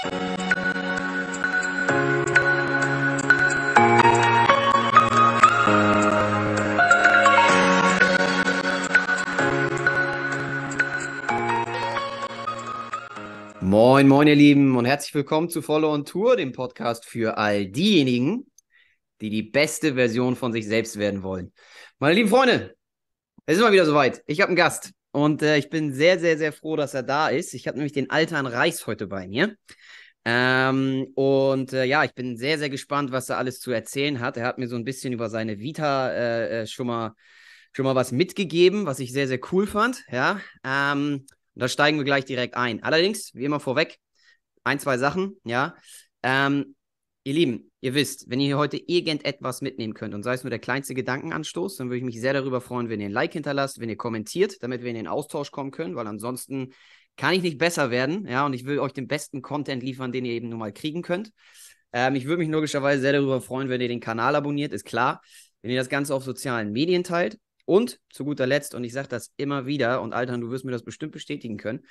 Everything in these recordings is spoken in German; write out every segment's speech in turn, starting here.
Moin, moin, ihr Lieben, und herzlich willkommen zu Follow on Tour, dem Podcast für all diejenigen, die die beste Version von sich selbst werden wollen. Meine lieben Freunde, es ist mal wieder soweit. Ich habe einen Gast und äh, ich bin sehr, sehr, sehr froh, dass er da ist. Ich habe nämlich den Altan Reis heute bei mir. Ähm, und äh, ja, ich bin sehr, sehr gespannt, was er alles zu erzählen hat. Er hat mir so ein bisschen über seine Vita äh, äh schon, mal, schon mal was mitgegeben, was ich sehr, sehr cool fand. Ja, ähm, da steigen wir gleich direkt ein. Allerdings, wie immer vorweg, ein, zwei Sachen, ja. Ähm, ihr Lieben, ihr wisst, wenn ihr hier heute irgendetwas mitnehmen könnt und sei es nur der kleinste Gedankenanstoß, dann würde ich mich sehr darüber freuen, wenn ihr ein Like hinterlasst, wenn ihr kommentiert, damit wir in den Austausch kommen können, weil ansonsten kann ich nicht besser werden, ja, und ich will euch den besten Content liefern, den ihr eben nur mal kriegen könnt. Ähm, ich würde mich logischerweise sehr darüber freuen, wenn ihr den Kanal abonniert, ist klar. Wenn ihr das Ganze auf sozialen Medien teilt, und zu guter Letzt, und ich sage das immer wieder, und Alter, du wirst mir das bestimmt bestätigen können,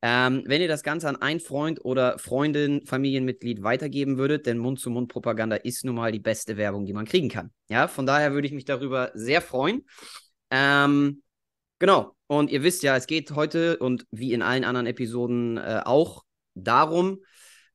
ähm, wenn ihr das Ganze an einen Freund oder Freundin, Familienmitglied weitergeben würdet, denn Mund-zu-Mund-Propaganda ist nun mal die beste Werbung, die man kriegen kann. Ja, von daher würde ich mich darüber sehr freuen. Ähm, genau, und ihr wisst ja, es geht heute und wie in allen anderen Episoden äh, auch darum,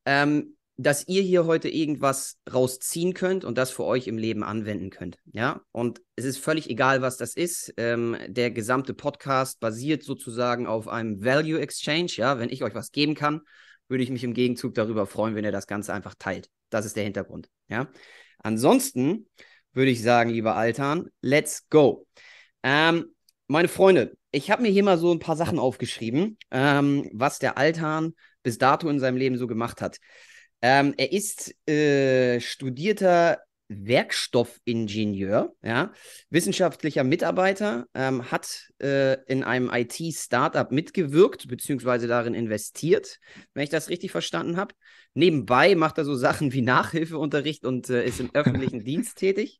ähm, dass ihr hier heute irgendwas rausziehen könnt und das für euch im Leben anwenden könnt. Ja, und es ist völlig egal, was das ist. Ähm, der gesamte Podcast basiert sozusagen auf einem Value Exchange. Ja, wenn ich euch was geben kann, würde ich mich im Gegenzug darüber freuen, wenn ihr das Ganze einfach teilt. Das ist der Hintergrund. Ja, ansonsten würde ich sagen, lieber Altan, let's go. Ähm, meine Freunde, ich habe mir hier mal so ein paar Sachen aufgeschrieben, ähm, was der Altan bis dato in seinem Leben so gemacht hat. Ähm, er ist äh, studierter Werkstoffingenieur, ja, wissenschaftlicher Mitarbeiter, ähm, hat äh, in einem IT-Startup mitgewirkt bzw. darin investiert, wenn ich das richtig verstanden habe. Nebenbei macht er so Sachen wie Nachhilfeunterricht und äh, ist im öffentlichen Dienst tätig,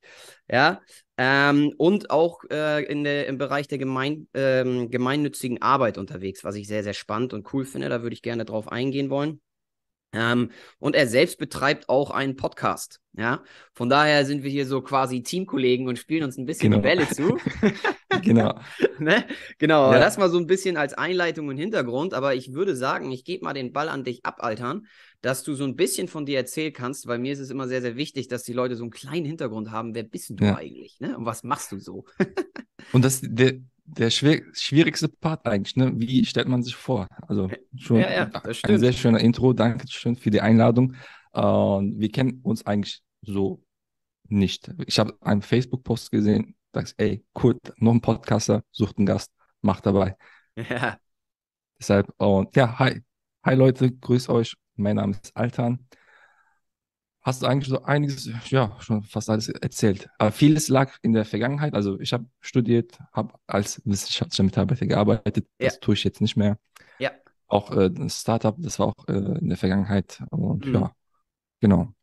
ja, ähm, und auch äh, in der, im Bereich der gemein, ähm, gemeinnützigen Arbeit unterwegs, was ich sehr, sehr spannend und cool finde. Da würde ich gerne drauf eingehen wollen. Ähm, und er selbst betreibt auch einen Podcast. Ja, von daher sind wir hier so quasi Teamkollegen und spielen uns ein bisschen genau. die Bälle zu. genau. ne? Genau, ja. das mal so ein bisschen als Einleitung und Hintergrund. Aber ich würde sagen, ich gebe mal den Ball an dich ab, Altern, dass du so ein bisschen von dir erzählen kannst, weil mir ist es immer sehr, sehr wichtig, dass die Leute so einen kleinen Hintergrund haben. Wer bist du ja. eigentlich? Ne? Und was machst du so? und das, der, der schwer, schwierigste Part eigentlich, ne? Wie stellt man sich vor? Also schon ja, ja, ein sehr schöner Intro. Danke schön für die Einladung. Äh, wir kennen uns eigentlich so nicht. Ich habe einen Facebook-Post gesehen, sagst, ey, cool, noch ein Podcaster, sucht einen Gast, macht dabei. Ja. Deshalb, und ja, hi. Hi Leute, grüß euch. Mein Name ist Altan hast du eigentlich so einiges, ja, schon fast alles erzählt. Aber vieles lag in der Vergangenheit. Also ich habe studiert, habe als wissenschaftlicher Mitarbeiter gearbeitet. Ja. Das tue ich jetzt nicht mehr. Ja. Auch äh, ein Startup, das war auch äh, in der Vergangenheit. Und mhm. ja, genau.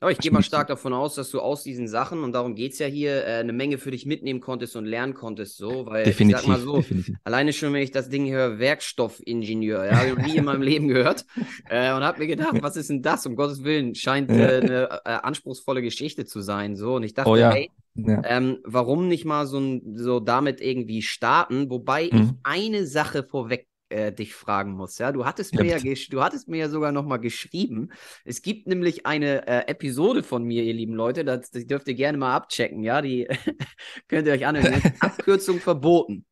Aber ich gehe mal stark davon aus, dass du aus diesen Sachen, und darum geht es ja hier, äh, eine Menge für dich mitnehmen konntest und lernen konntest, so, weil definitiv, ich sag mal so, definitiv. alleine schon, wenn ich das Ding höre, Werkstoffingenieur, ja, habe ich noch nie in meinem Leben gehört äh, und habe mir gedacht, was ist denn das? Um Gottes Willen, scheint äh, eine äh, anspruchsvolle Geschichte zu sein, so, und ich dachte, oh, ja. hey, ja. Ähm, warum nicht mal so, so damit irgendwie starten, wobei mhm. ich eine Sache vorweg äh, dich fragen muss. Ja, du hattest mir ja, ja du hattest mir ja sogar noch mal geschrieben. Es gibt nämlich eine äh, Episode von mir, ihr lieben Leute, das, das dürft ihr gerne mal abchecken. Ja, die könnt ihr euch anhören. Abkürzung verboten.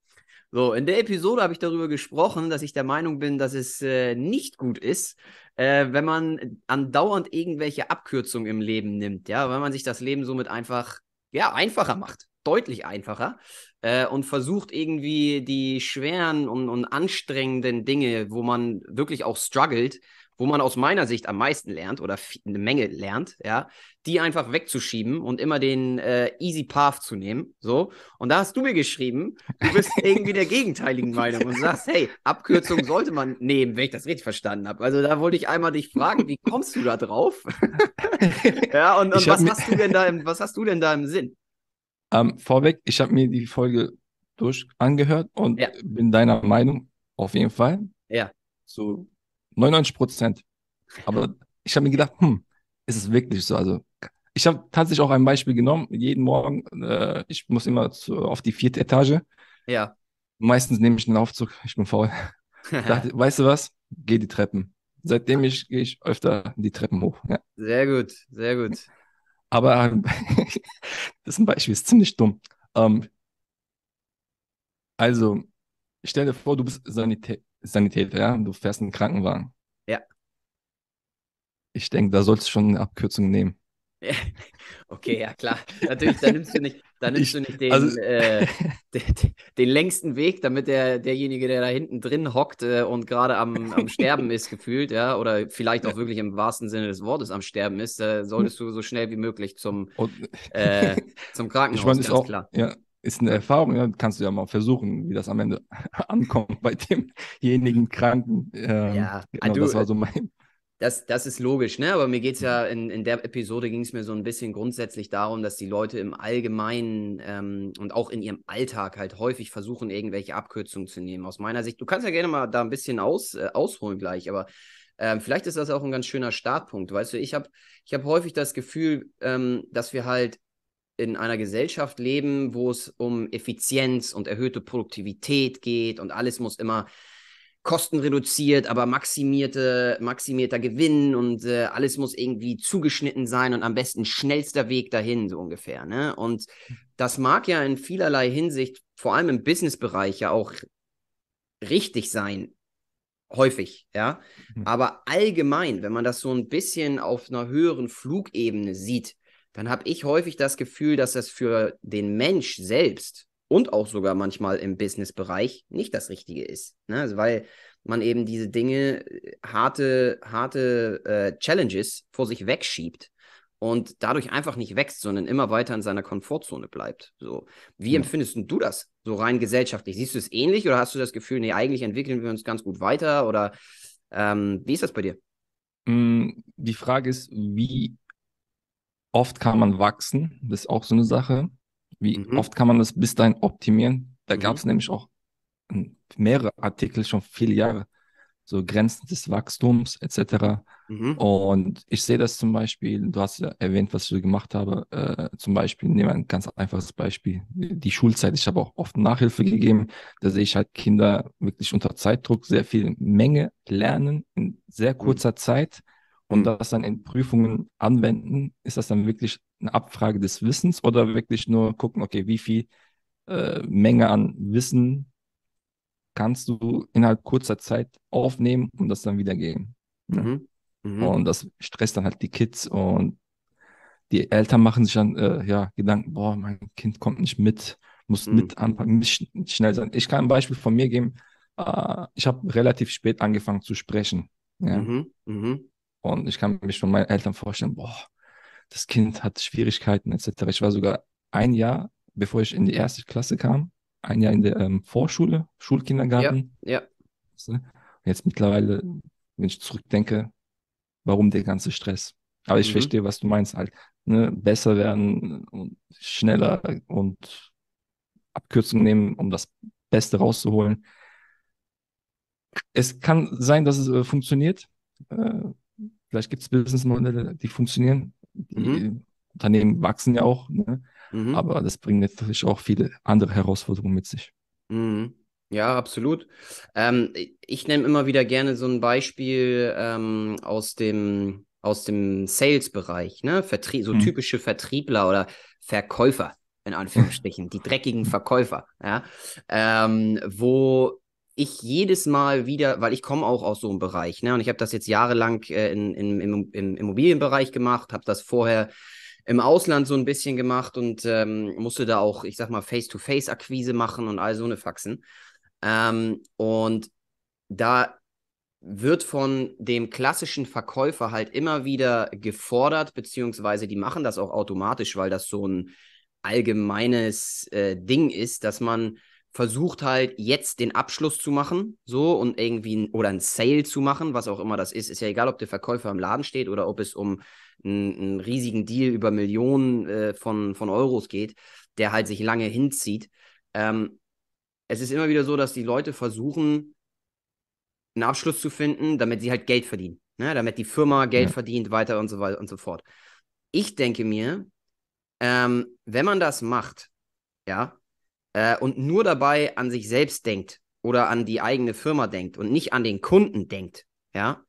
So, in der Episode habe ich darüber gesprochen, dass ich der Meinung bin, dass es äh, nicht gut ist, äh, wenn man andauernd irgendwelche Abkürzungen im Leben nimmt, ja, weil man sich das Leben somit einfach ja, einfacher macht, deutlich einfacher äh, und versucht irgendwie die schweren und, und anstrengenden Dinge, wo man wirklich auch struggelt, wo man aus meiner Sicht am meisten lernt oder eine Menge lernt, ja, die einfach wegzuschieben und immer den äh, easy path zu nehmen, so. Und da hast du mir geschrieben, du bist irgendwie der gegenteiligen Meinung und sagst, hey, Abkürzung sollte man nehmen, wenn ich das richtig verstanden habe. Also da wollte ich einmal dich fragen, wie kommst du da drauf? ja, und, und was hast du denn da im, was hast du denn da im Sinn? Ähm, vorweg, ich habe mir die Folge durch angehört und ja. bin deiner Meinung auf jeden Fall. Ja. So 99 Prozent. Aber ich habe mir gedacht, hm, ist es wirklich so? Also ich habe tatsächlich auch ein Beispiel genommen. Jeden Morgen, äh, ich muss immer zu, auf die vierte Etage. Ja. Meistens nehme ich den Aufzug. Ich bin faul. dachte, weißt du was? Geh die Treppen. Seitdem ich gehe ich öfter die Treppen hoch. Ja. Sehr gut, sehr gut. Aber das ist ein Beispiel, ist ziemlich dumm. Ähm, also, stell dir vor, du bist Sanitä Sanitäter, ja, du fährst einen Krankenwagen. Ja. Ich denke, da sollst du schon eine Abkürzung nehmen. Okay, ja klar. Natürlich, da nimmst du nicht, da nimmst ich, du nicht den, also, äh, den, den, längsten Weg, damit der, derjenige, der da hinten drin hockt äh, und gerade am, am Sterben ist, gefühlt, ja, oder vielleicht auch wirklich im wahrsten Sinne des Wortes am Sterben ist, äh, solltest du so schnell wie möglich zum, äh, zum Krankenhaus, ich meine, ist auch, klar. Ja, ist eine Erfahrung, ja, kannst du ja mal versuchen, wie das am Ende ankommt bei demjenigen Kranken. Ähm, ja, genau, du, das war so mein das, das ist logisch, ne? Aber mir geht es ja in, in der Episode ging es mir so ein bisschen grundsätzlich darum, dass die Leute im Allgemeinen ähm, und auch in ihrem Alltag halt häufig versuchen, irgendwelche Abkürzungen zu nehmen. Aus meiner Sicht, du kannst ja gerne mal da ein bisschen aus, äh, ausholen gleich, aber ähm, vielleicht ist das auch ein ganz schöner Startpunkt. Weißt du, ich habe ich hab häufig das Gefühl, ähm, dass wir halt in einer Gesellschaft leben, wo es um Effizienz und erhöhte Produktivität geht und alles muss immer Kosten reduziert, aber maximierte, maximierter Gewinn und äh, alles muss irgendwie zugeschnitten sein und am besten schnellster Weg dahin, so ungefähr. Ne? Und das mag ja in vielerlei Hinsicht, vor allem im Businessbereich, ja auch richtig sein, häufig, ja. Mhm. Aber allgemein, wenn man das so ein bisschen auf einer höheren Flugebene sieht, dann habe ich häufig das Gefühl, dass das für den Mensch selbst und auch sogar manchmal im Business-Bereich nicht das Richtige ist. Ne? Also weil man eben diese Dinge, äh, harte, harte äh, Challenges vor sich wegschiebt und dadurch einfach nicht wächst, sondern immer weiter in seiner Komfortzone bleibt. So, wie ja. empfindest du das so rein gesellschaftlich? Siehst du es ähnlich oder hast du das Gefühl, nee, eigentlich entwickeln wir uns ganz gut weiter oder ähm, wie ist das bei dir? Mm, die Frage ist, wie oft kann man wachsen? Das ist auch so eine Sache. Wie mhm. oft kann man das bis dahin optimieren? Da mhm. gab es nämlich auch mehrere Artikel schon viele Jahre, so Grenzen des Wachstums etc. Mhm. Und ich sehe das zum Beispiel, du hast ja erwähnt, was ich gemacht habe, äh, zum Beispiel, nehmen wir ein ganz einfaches Beispiel, die Schulzeit. Ich habe auch oft Nachhilfe gegeben, da sehe ich halt Kinder wirklich unter Zeitdruck sehr viel Menge lernen in sehr mhm. kurzer. Zeit und mhm. das dann in Prüfungen anwenden, ist das dann wirklich eine Abfrage des Wissens oder wirklich nur gucken, okay, wie viel äh, Menge an Wissen kannst du innerhalb kurzer Zeit aufnehmen und das dann wiedergeben. Mhm. Mhm. Und das stresst dann halt die Kids und die Eltern machen sich dann äh, ja Gedanken, boah, mein Kind kommt nicht mit, muss mhm. mit anpacken, nicht schnell sein. Ich kann ein Beispiel von mir geben. Äh, ich habe relativ spät angefangen zu sprechen. Ja. Mhm. Mhm. Und ich kann mich von meinen Eltern vorstellen, boah, das Kind hat Schwierigkeiten etc. Ich war sogar ein Jahr, bevor ich in die erste Klasse kam, ein Jahr in der ähm, Vorschule, Schulkindergarten. Ja, ja. Jetzt mittlerweile, wenn ich zurückdenke, warum der ganze Stress? Aber ich mhm. verstehe, was du meinst, halt, ne? besser werden und schneller und Abkürzungen nehmen, um das Beste rauszuholen. Es kann sein, dass es äh, funktioniert. Äh, Vielleicht gibt es Businessmodelle, die funktionieren. Mhm. Unternehmen wachsen ja auch, ne? mhm. aber das bringt natürlich auch viele andere Herausforderungen mit sich. Mhm. Ja, absolut. Ähm, ich nehme immer wieder gerne so ein Beispiel ähm, aus dem, aus dem Sales-Bereich, ne? Vertrie so mhm. typische Vertriebler oder Verkäufer, in Anführungsstrichen, die dreckigen Verkäufer, ja, ähm, wo ich jedes Mal wieder, weil ich komme auch aus so einem Bereich, ne, und ich habe das jetzt jahrelang äh, in, in, im, im Immobilienbereich gemacht, habe das vorher im Ausland so ein bisschen gemacht und ähm, musste da auch, ich sag mal, Face-to-Face-Akquise machen und all so eine Faxen. Ähm, und da wird von dem klassischen Verkäufer halt immer wieder gefordert, beziehungsweise die machen das auch automatisch, weil das so ein allgemeines äh, Ding ist, dass man versucht halt jetzt den Abschluss zu machen, so und irgendwie oder ein Sale zu machen, was auch immer das ist. Ist ja egal, ob der Verkäufer im Laden steht oder ob es um einen, einen riesigen Deal über Millionen äh, von, von Euros geht, der halt sich lange hinzieht. Ähm, es ist immer wieder so, dass die Leute versuchen, einen Abschluss zu finden, damit sie halt Geld verdienen. ne, damit die Firma Geld ja. verdient, weiter und so weiter und so fort. Ich denke mir, ähm, wenn man das macht, ja, äh, und nur dabei an sich selbst denkt oder an die eigene Firma denkt und nicht an den Kunden denkt, ja,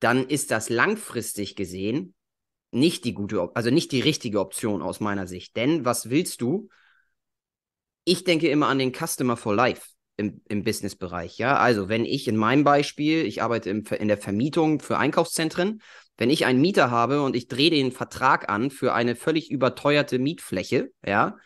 dann ist das langfristig gesehen nicht die gute, also nicht die richtige Option aus meiner Sicht. Denn was willst du? Ich denke immer an den Customer for Life im, im Businessbereich. Ja, also wenn ich in meinem Beispiel, ich arbeite im, in der Vermietung für Einkaufszentren, wenn ich einen Mieter habe und ich drehe den Vertrag an für eine völlig überteuerte Mietfläche, ja,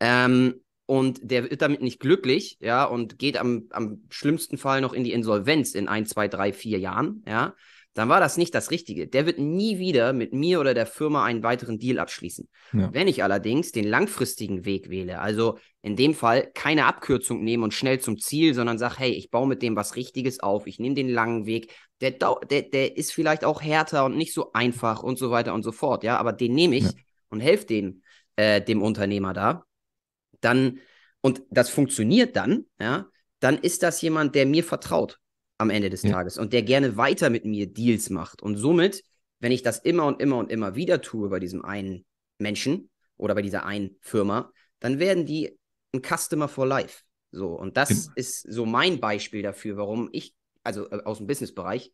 ähm, und der wird damit nicht glücklich, ja, und geht am, am schlimmsten Fall noch in die Insolvenz in ein, zwei, drei, vier Jahren, ja, dann war das nicht das Richtige. Der wird nie wieder mit mir oder der Firma einen weiteren Deal abschließen. Ja. Wenn ich allerdings den langfristigen Weg wähle, also in dem Fall keine Abkürzung nehmen und schnell zum Ziel, sondern sage, hey, ich baue mit dem was Richtiges auf, ich nehme den langen Weg, der, der, der ist vielleicht auch härter und nicht so einfach und so weiter und so fort, ja, aber den nehme ich ja. und helfe den, äh, dem Unternehmer da, dann, und das funktioniert dann, ja, dann ist das jemand, der mir vertraut am Ende des ja. Tages und der gerne weiter mit mir Deals macht. Und somit, wenn ich das immer und immer und immer wieder tue bei diesem einen Menschen oder bei dieser einen Firma, dann werden die ein Customer for Life. So, und das ja. ist so mein Beispiel dafür, warum ich, also äh, aus dem Businessbereich,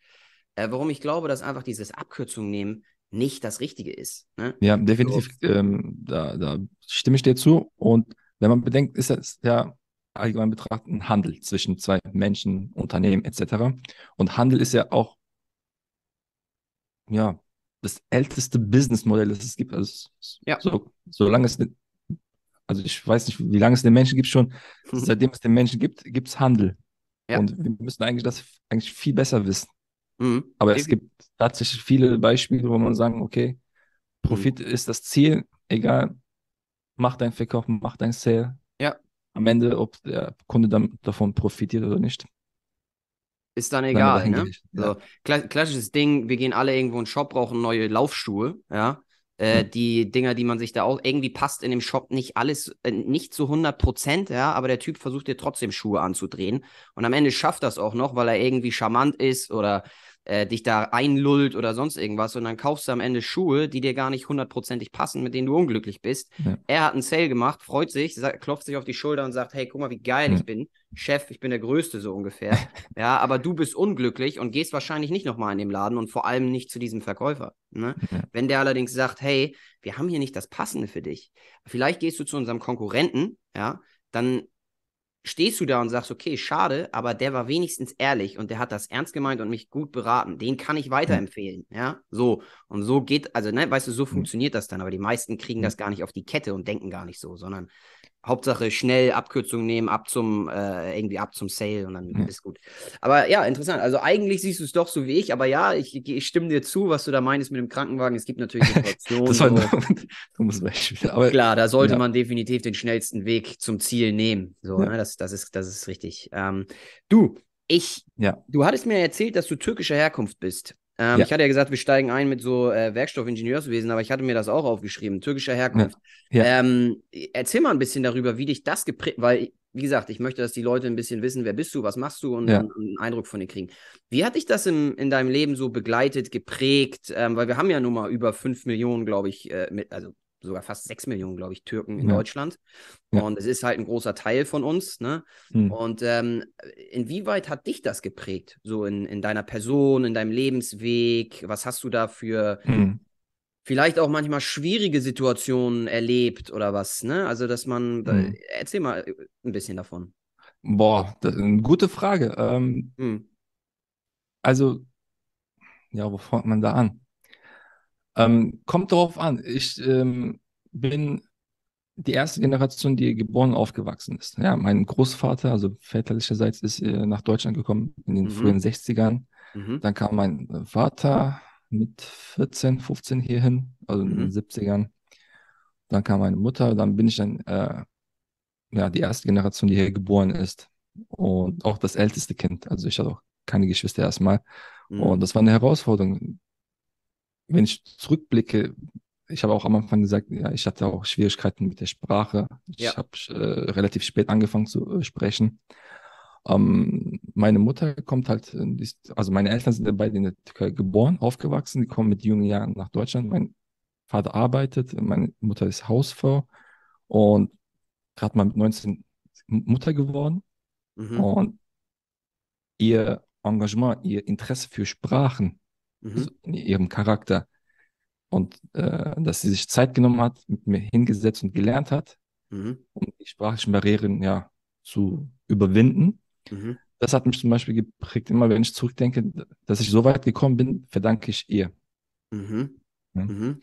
äh, warum ich glaube, dass einfach dieses Abkürzung nehmen nicht das Richtige ist. Ne? Ja, definitiv. Ähm, da, da stimme ich dir zu. Und wenn man bedenkt, ist das ja allgemein betrachten Handel zwischen zwei Menschen, Unternehmen etc. Und Handel ist ja auch ja das älteste Businessmodell, das es gibt. Also ja. so, solange es also ich weiß nicht, wie lange es den Menschen gibt schon. Mhm. Seitdem es den Menschen gibt, gibt es Handel. Ja. Und wir müssen eigentlich das eigentlich viel besser wissen. Mhm. Aber es gibt tatsächlich viele Beispiele, wo man sagen, okay, Profit mhm. ist das Ziel, egal, mach dein Verkauf, mach dein Sale. Ja am Ende, ob der Kunde dann davon profitiert oder nicht. Ist dann egal, ne? So, klassisches Ding, wir gehen alle irgendwo in den Shop, brauchen neue Laufschuhe, ja. Äh, hm. Die Dinger, die man sich da auch, irgendwie passt in dem Shop nicht alles, äh, nicht zu 100 Prozent, ja, aber der Typ versucht dir trotzdem Schuhe anzudrehen. Und am Ende schafft das auch noch, weil er irgendwie charmant ist oder äh, dich da einlullt oder sonst irgendwas und dann kaufst du am Ende Schuhe, die dir gar nicht hundertprozentig passen, mit denen du unglücklich bist. Ja. Er hat einen Sale gemacht, freut sich, sagt, klopft sich auf die Schulter und sagt, hey, guck mal, wie geil ja. ich bin. Chef, ich bin der Größte so ungefähr. ja, aber du bist unglücklich und gehst wahrscheinlich nicht nochmal in den Laden und vor allem nicht zu diesem Verkäufer. Ne? Ja. Wenn der allerdings sagt, hey, wir haben hier nicht das Passende für dich. Vielleicht gehst du zu unserem Konkurrenten, ja, dann stehst du da und sagst, okay, schade, aber der war wenigstens ehrlich und der hat das ernst gemeint und mich gut beraten. Den kann ich weiterempfehlen, ja, so. Und so geht, also, ne, weißt du, so funktioniert das dann, aber die meisten kriegen das gar nicht auf die Kette und denken gar nicht so, sondern Hauptsache schnell Abkürzungen nehmen, ab zum, äh, irgendwie ab zum Sale und dann ja. ist gut. Aber ja, interessant. Also eigentlich siehst du es doch so wie ich, aber ja, ich, ich, stimme dir zu, was du da meinst mit dem Krankenwagen. Es gibt natürlich Situationen. das so. Aber, Klar, da sollte ja. man definitiv den schnellsten Weg zum Ziel nehmen. So, ja. ne? das, das, ist, das ist richtig. Ähm, du, ich, du hattest mir erzählt, dass du türkischer Herkunft bist. Ähm, ja. Ich hatte ja gesagt, wir steigen ein mit so äh, Werkstoffingenieurswesen, aber ich hatte mir das auch aufgeschrieben, türkischer Herkunft. Ja. Ja. Ähm, erzähl mal ein bisschen darüber, wie dich das geprägt, weil, wie gesagt, ich möchte, dass die Leute ein bisschen wissen, wer bist du, was machst du und, und einen Eindruck von dir kriegen. Wie hat dich das im, in deinem Leben so begleitet, geprägt? Ähm, weil wir haben ja nun mal über 5 Millionen, glaube ich, äh, mit, also sogar fast sechs Millionen, glaube ich, Türken in ja. Deutschland. Ja. Und es ist halt ein großer Teil von uns. Ne? Mhm. Und ähm, inwieweit hat dich das geprägt? So in, in deiner Person, in deinem Lebensweg? Was hast du da für mhm. vielleicht auch manchmal schwierige Situationen erlebt oder was? Ne? Also, dass man, mhm. erzähl mal ein bisschen davon. Boah, das ist eine gute Frage. Ähm, hm. also, ja, wo fängt man da an? Ähm, kommt darauf an. Ich ähm, bin die erste Generation, die geboren und aufgewachsen ist. Ja, mein Großvater, also väterlicherseits, ist äh, nach Deutschland gekommen in den mhm. frühen 60ern. Mhm. Dann kam mein Vater mit 14, 15 hierhin, also in den 70ern. Mhm. Dann kam meine Mutter, dann bin ich dann äh, ja, die erste Generation, die hier geboren ist. Und auch das älteste Kind. Also ich hatte auch keine Geschwister erstmal. Mhm. Und das war eine Herausforderung wenn ich zurückblicke, ich habe auch am Anfang gesagt, ja, ich hatte auch Schwierigkeiten mit der Sprache. Ich ja. habe äh, relativ spät angefangen zu äh, sprechen. Ähm, meine Mutter kommt halt, also meine Eltern sind beide in der Türkei geboren, aufgewachsen, die kommen mit jungen Jahren nach Deutschland. Mein Vater arbeitet, meine Mutter ist Hausfrau und gerade mal mit 19 Mutter geworden. Mhm. Und ihr Engagement, ihr Interesse für Sprachen, mhm. also in ihrem Charakter und äh, dass sie sich Zeit genommen hat, mit mir hingesetzt und gelernt hat, mhm. um die sprachlichen Barrieren ja zu überwinden. Mhm. Das hat mich zum Beispiel geprägt. Immer wenn ich zurückdenke, dass ich so weit gekommen bin, verdanke ich ihr. Mhm. Ja. Mhm.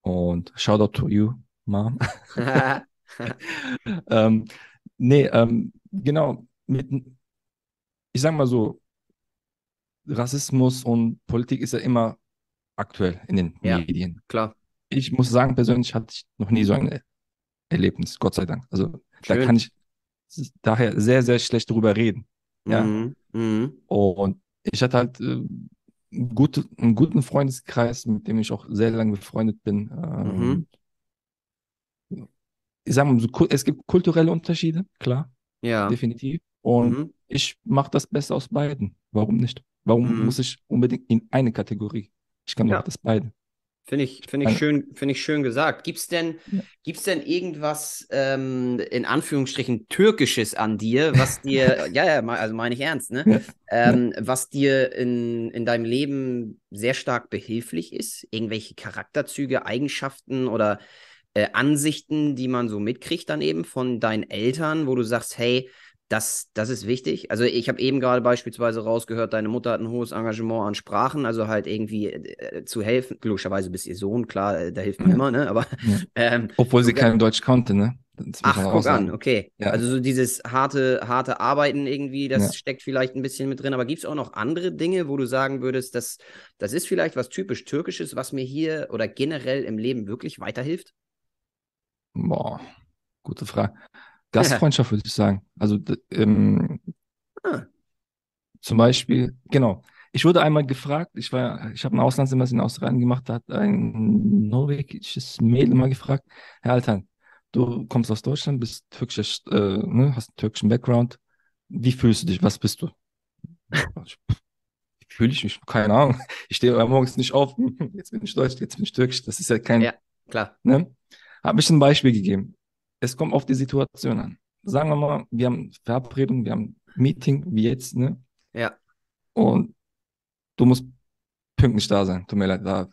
Und shout out to you, Mom. ähm, nee, ähm, genau. Mit, ich sag mal so, Rassismus und Politik ist ja immer aktuell in den ja, Medien. Klar. Ich muss sagen, persönlich hatte ich noch nie so ein Erlebnis, Gott sei Dank. Also Schön. da kann ich daher sehr, sehr schlecht drüber reden. Ja. Mhm. Mhm. Und ich hatte halt äh, gut, einen guten Freundeskreis, mit dem ich auch sehr lange befreundet bin. Ähm, mhm. Ich sage mal, so, es gibt kulturelle Unterschiede, klar. Ja. Definitiv. Und mhm. ich mache das Beste aus beiden. Warum nicht? Warum mhm. muss ich unbedingt in eine Kategorie? Ich kann ja. doch das beide. Finde ich, find ich, schön, find ich schön gesagt. Gibt es denn, ja. gibt's denn irgendwas ähm, in Anführungsstrichen Türkisches an dir, was dir, ja, ja, also meine ich ernst, ne? Ja. Ähm, was dir in, in deinem Leben sehr stark behilflich ist? Irgendwelche Charakterzüge, Eigenschaften oder äh, Ansichten, die man so mitkriegt dann eben von deinen Eltern, wo du sagst, hey, das, das ist wichtig. Also ich habe eben gerade beispielsweise rausgehört, deine Mutter hat ein hohes Engagement an Sprachen, also halt irgendwie äh, zu helfen. Logischerweise bist ihr Sohn, klar, äh, da hilft man ja. immer, ne? Aber ja. ähm, obwohl sie kein Deutsch konnte, ne? Ach, guck an, okay. Ja. Also so dieses harte, harte Arbeiten irgendwie, das steckt vielleicht ein bisschen mit drin. Aber gibt es auch noch andere Dinge, wo du sagen würdest, dass das ist vielleicht was typisch Türkisches, was mir hier oder generell im Leben wirklich weiterhilft? Boah, gute Frage. Gastfreundschaft würde ich sagen. Also ähm, ah. zum Beispiel, genau. Ich wurde einmal gefragt, ich war, ich habe ein Auslandssemester in Australien gemacht, da hat ein norwegisches Mädel mal gefragt, Herr Altan, du kommst aus Deutschland, bist türkischer, äh, ne, hast einen türkischen Background, wie fühlst du dich, was bist du? Fühle ich mich, keine Ahnung. Ich stehe morgens nicht auf, jetzt bin ich Deutsch, jetzt bin ich Türkisch, das ist ja kein, ja, klar. Ne? Habe ich ein Beispiel gegeben es kommt auf die Situation an. Sagen wir mal, wir haben Verabredung, wir haben Meeting, wie jetzt, ne? Ja. Und du musst pünktlich da sein. Tut mir leid, da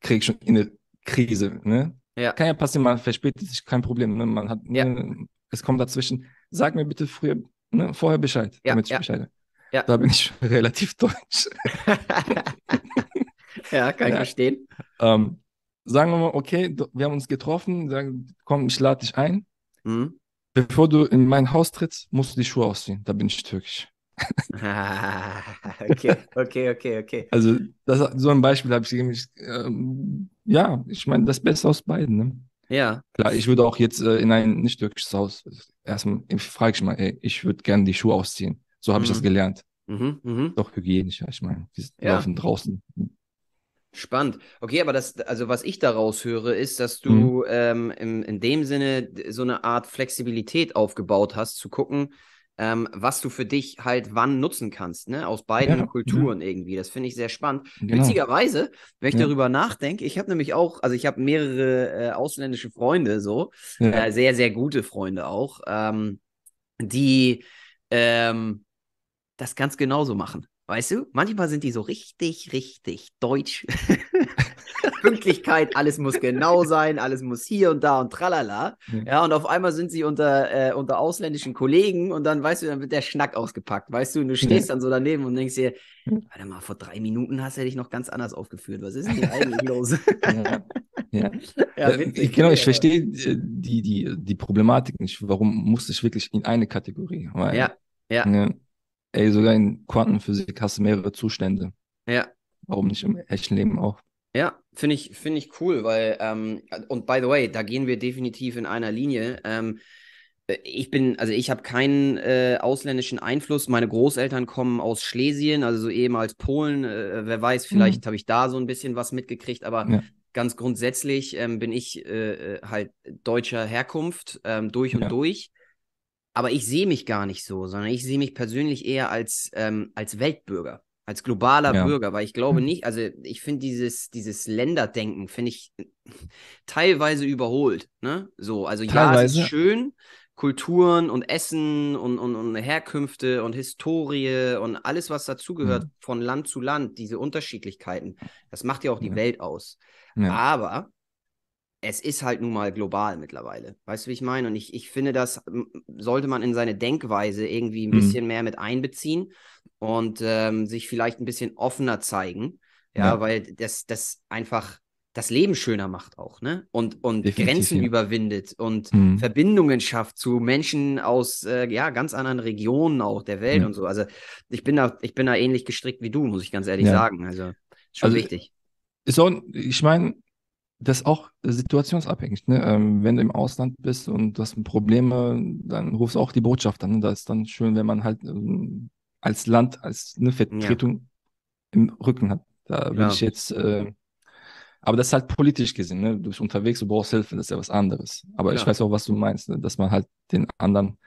krieg ich schon eine Krise, ne? Ja. Kann ja passieren, man verspätet sich, kein Problem, ne? Man hat, ja. ne? es kommt dazwischen. Sag mir bitte früher, ne? vorher Bescheid, ja, damit ich ja. Bescheid ja. Da bin ich relativ deutsch. ja, kann ich verstehen. Ähm, sagen wir mal, okay, wir haben uns getroffen, sagen, komm, ich lade dich ein. Mhm. Bevor du in mein Haus trittst, musst du die Schuhe ausziehen. Da bin ich türkisch. okay, okay, okay, okay. Also, das, so ein Beispiel habe ich gegeben. Ich, ähm, ja, ich meine, das Beste aus beiden. Ne? Ja. Klar, ich würde auch jetzt äh, in ein nicht türkisches Haus, erstmal frage ich mal, ey, ich würde gerne die Schuhe ausziehen. So habe mhm. ich das mhm. gelernt. Mhm, mh. Doch hygienischer, ich meine, die ja. laufen draußen. Spannend. Okay, aber das, also was ich daraus höre, ist, dass du mhm. ähm, im, in dem Sinne so eine Art Flexibilität aufgebaut hast, zu gucken, ähm, was du für dich halt wann nutzen kannst, ne? Aus beiden ja, Kulturen ja. irgendwie. Das finde ich sehr spannend. Genau. Witzigerweise, wenn ich ja. darüber nachdenke, ich habe nämlich auch, also ich habe mehrere äh, ausländische Freunde so, äh, sehr, sehr gute Freunde auch, ähm, die ähm, das ganz genauso machen. Weißt du, manchmal sind die so richtig, richtig deutsch. Pünktlichkeit, alles muss genau sein, alles muss hier und da und tralala. Ja, und auf einmal sind sie unter, äh, unter ausländischen Kollegen und dann, weißt du, dann wird der Schnack ausgepackt, weißt du, und du stehst dann so daneben und denkst dir, warte mal, vor drei Minuten hast du dich noch ganz anders aufgeführt. Was ist denn hier eigentlich los? ja. Ja. ja äh, witzig, genau, ich verstehe äh, die, die, die Problematik nicht. Warum muss ich wirklich in eine Kategorie? Weil, ja, ja. Ne, Ey, sogar in Quantenphysik hast du mehrere Zustände. Ja. Warum nicht im echten Leben auch? Ja, finde ich, find ich cool, weil, ähm, und by the way, da gehen wir definitiv in einer Linie. Ähm, ich bin, also ich habe keinen äh, ausländischen Einfluss. Meine Großeltern kommen aus Schlesien, also so ehemals Polen. Äh, wer weiß, vielleicht mhm. habe ich da so ein bisschen was mitgekriegt, aber ja. ganz grundsätzlich ähm, bin ich äh, äh halt deutscher Herkunft ähm, durch und ja. durch. Aber ich sehe mich gar nicht so, sondern ich sehe mich persönlich eher als, ähm, als Weltbürger, als globaler ja. Bürger, weil ich glaube hm. nicht, also ich finde dieses, dieses Länderdenken, finde ich teilweise überholt. Ne? So, also teilweise. ja, es ist schön, Kulturen und Essen und, und, und Herkünfte und Historie und alles, was dazugehört, mhm. von Land zu Land, diese Unterschiedlichkeiten, das macht ja auch die ja. Welt aus. Ja. Aber es ist halt nun mal global mittlerweile. Weißt du, wie ich meine? Und ich, ich finde, das sollte man in seine Denkweise irgendwie ein mhm. bisschen mehr mit einbeziehen und ähm, sich vielleicht ein bisschen offener zeigen. Ja, ja, weil das, das einfach das Leben schöner macht auch, ne? Und, und Grenzen ja. überwindet und mhm. Verbindungen schafft zu Menschen aus äh, ja, ganz anderen Regionen auch der Welt ja. und so. Also ich bin da, ich bin da ähnlich gestrickt wie du, muss ich ganz ehrlich sagen. Also schon also, wichtig. Ist auch, ich meine, das ist auch situationsabhängig. Ne? Ähm, wenn du im Ausland bist und du hast Probleme, dann rufst du auch die Botschaft an. Da ist dann schön, wenn man halt ähm, als Land, als eine Vertretung im Rücken hat. Da will ich jetzt äh, aber das ist halt politisch gesehen, ne? Du bist unterwegs, du brauchst Hilfe, das ist ja was anderes. Aber ja. ich weiß auch, was du meinst, ne? dass man halt den anderen,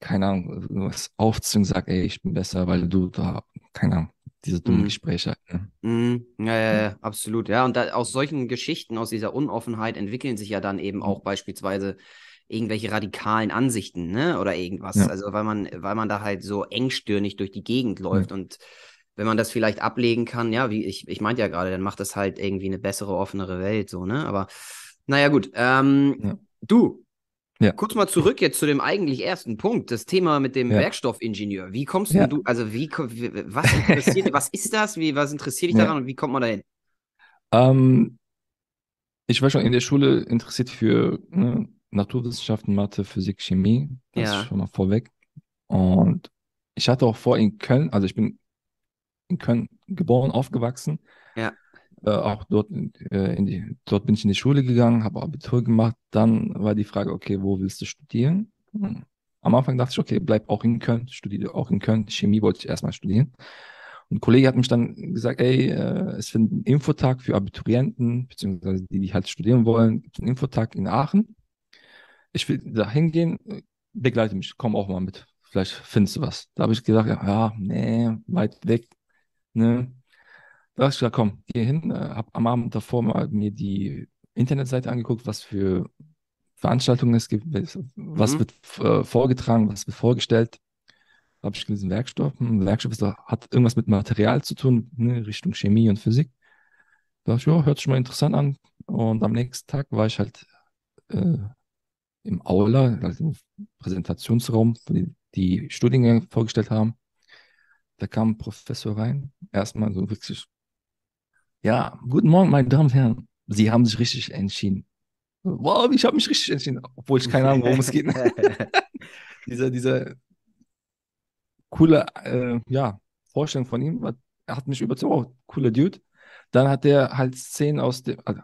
keine Ahnung, was aufzwingen, sagt, ey, ich bin besser, weil du da, keine Ahnung, diese dummen mm. Gespräche. Ne? Mm. Ja, ja, ja, absolut. Ja, und da, aus solchen Geschichten, aus dieser Unoffenheit entwickeln sich ja dann eben auch beispielsweise irgendwelche radikalen Ansichten, ne? Oder irgendwas. Ja. Also weil man, weil man da halt so engstirnig durch die Gegend läuft ja. und wenn man das vielleicht ablegen kann, ja, wie ich, ich meinte ja gerade, dann macht das halt irgendwie eine bessere, offenere Welt, so, ne? Aber naja, gut. Ähm, ja. Du, ja. kurz mal zurück jetzt zu dem eigentlich ersten Punkt, das Thema mit dem ja. Werkstoffingenieur. Wie kommst ja. du, also wie, was interessiert, was ist das? Wie, was interessiert dich daran und wie kommt man dahin? Ähm, ich war schon in der Schule interessiert für ne, Naturwissenschaften, Mathe, Physik, Chemie. Das ist schon mal vorweg. Und ich hatte auch vor in Köln, also ich bin in Köln geboren, aufgewachsen. Äh, auch dort, äh, in die, dort bin ich in die Schule gegangen, habe Abitur gemacht. Dann war die Frage, okay, wo willst du studieren? Hm. Am Anfang dachte ich, okay, bleib auch in Köln, studiere auch in Köln. Chemie wollte ich erstmal studieren. Und ein Kollege hat mich dann gesagt, ey, äh, es findet ein Infotag für Abiturienten, beziehungsweise die, die halt studieren wollen, gibt einen Infotag in Aachen. Ich will da hingehen, begleite mich, komm auch mal mit. Vielleicht findest du was. Da habe ich gesagt, ja, ja, nee, weit weg, Ne? Da habe ich gesagt, komm, geh hin, äh, habe am Abend davor mal mir die Internetseite angeguckt, was für Veranstaltungen es gibt, was mhm. wird äh, vorgetragen, was wird vorgestellt. Habe ich gelesen, Werkstoff. Hm, Werkstoff ist, hat irgendwas mit Material zu tun, ne, Richtung Chemie und Physik. Da dachte ich, ja, hört sich mal interessant an. Und am nächsten Tag war ich halt äh, im Aula, also im Präsentationsraum, wo die, die Studiengänge vorgestellt haben. Da kam ein Professor rein, erstmal so wirklich, ja, guten Morgen, meine Damen und Herren. Sie haben sich richtig entschieden. Wow, ich habe mich richtig entschieden, obwohl ich keine Ahnung, worum es geht. dieser, dieser coole, äh, ja, Vorstellung von ihm, er hat mich überzeugt, oh, cooler Dude. Dann hat er halt Szenen aus dem, also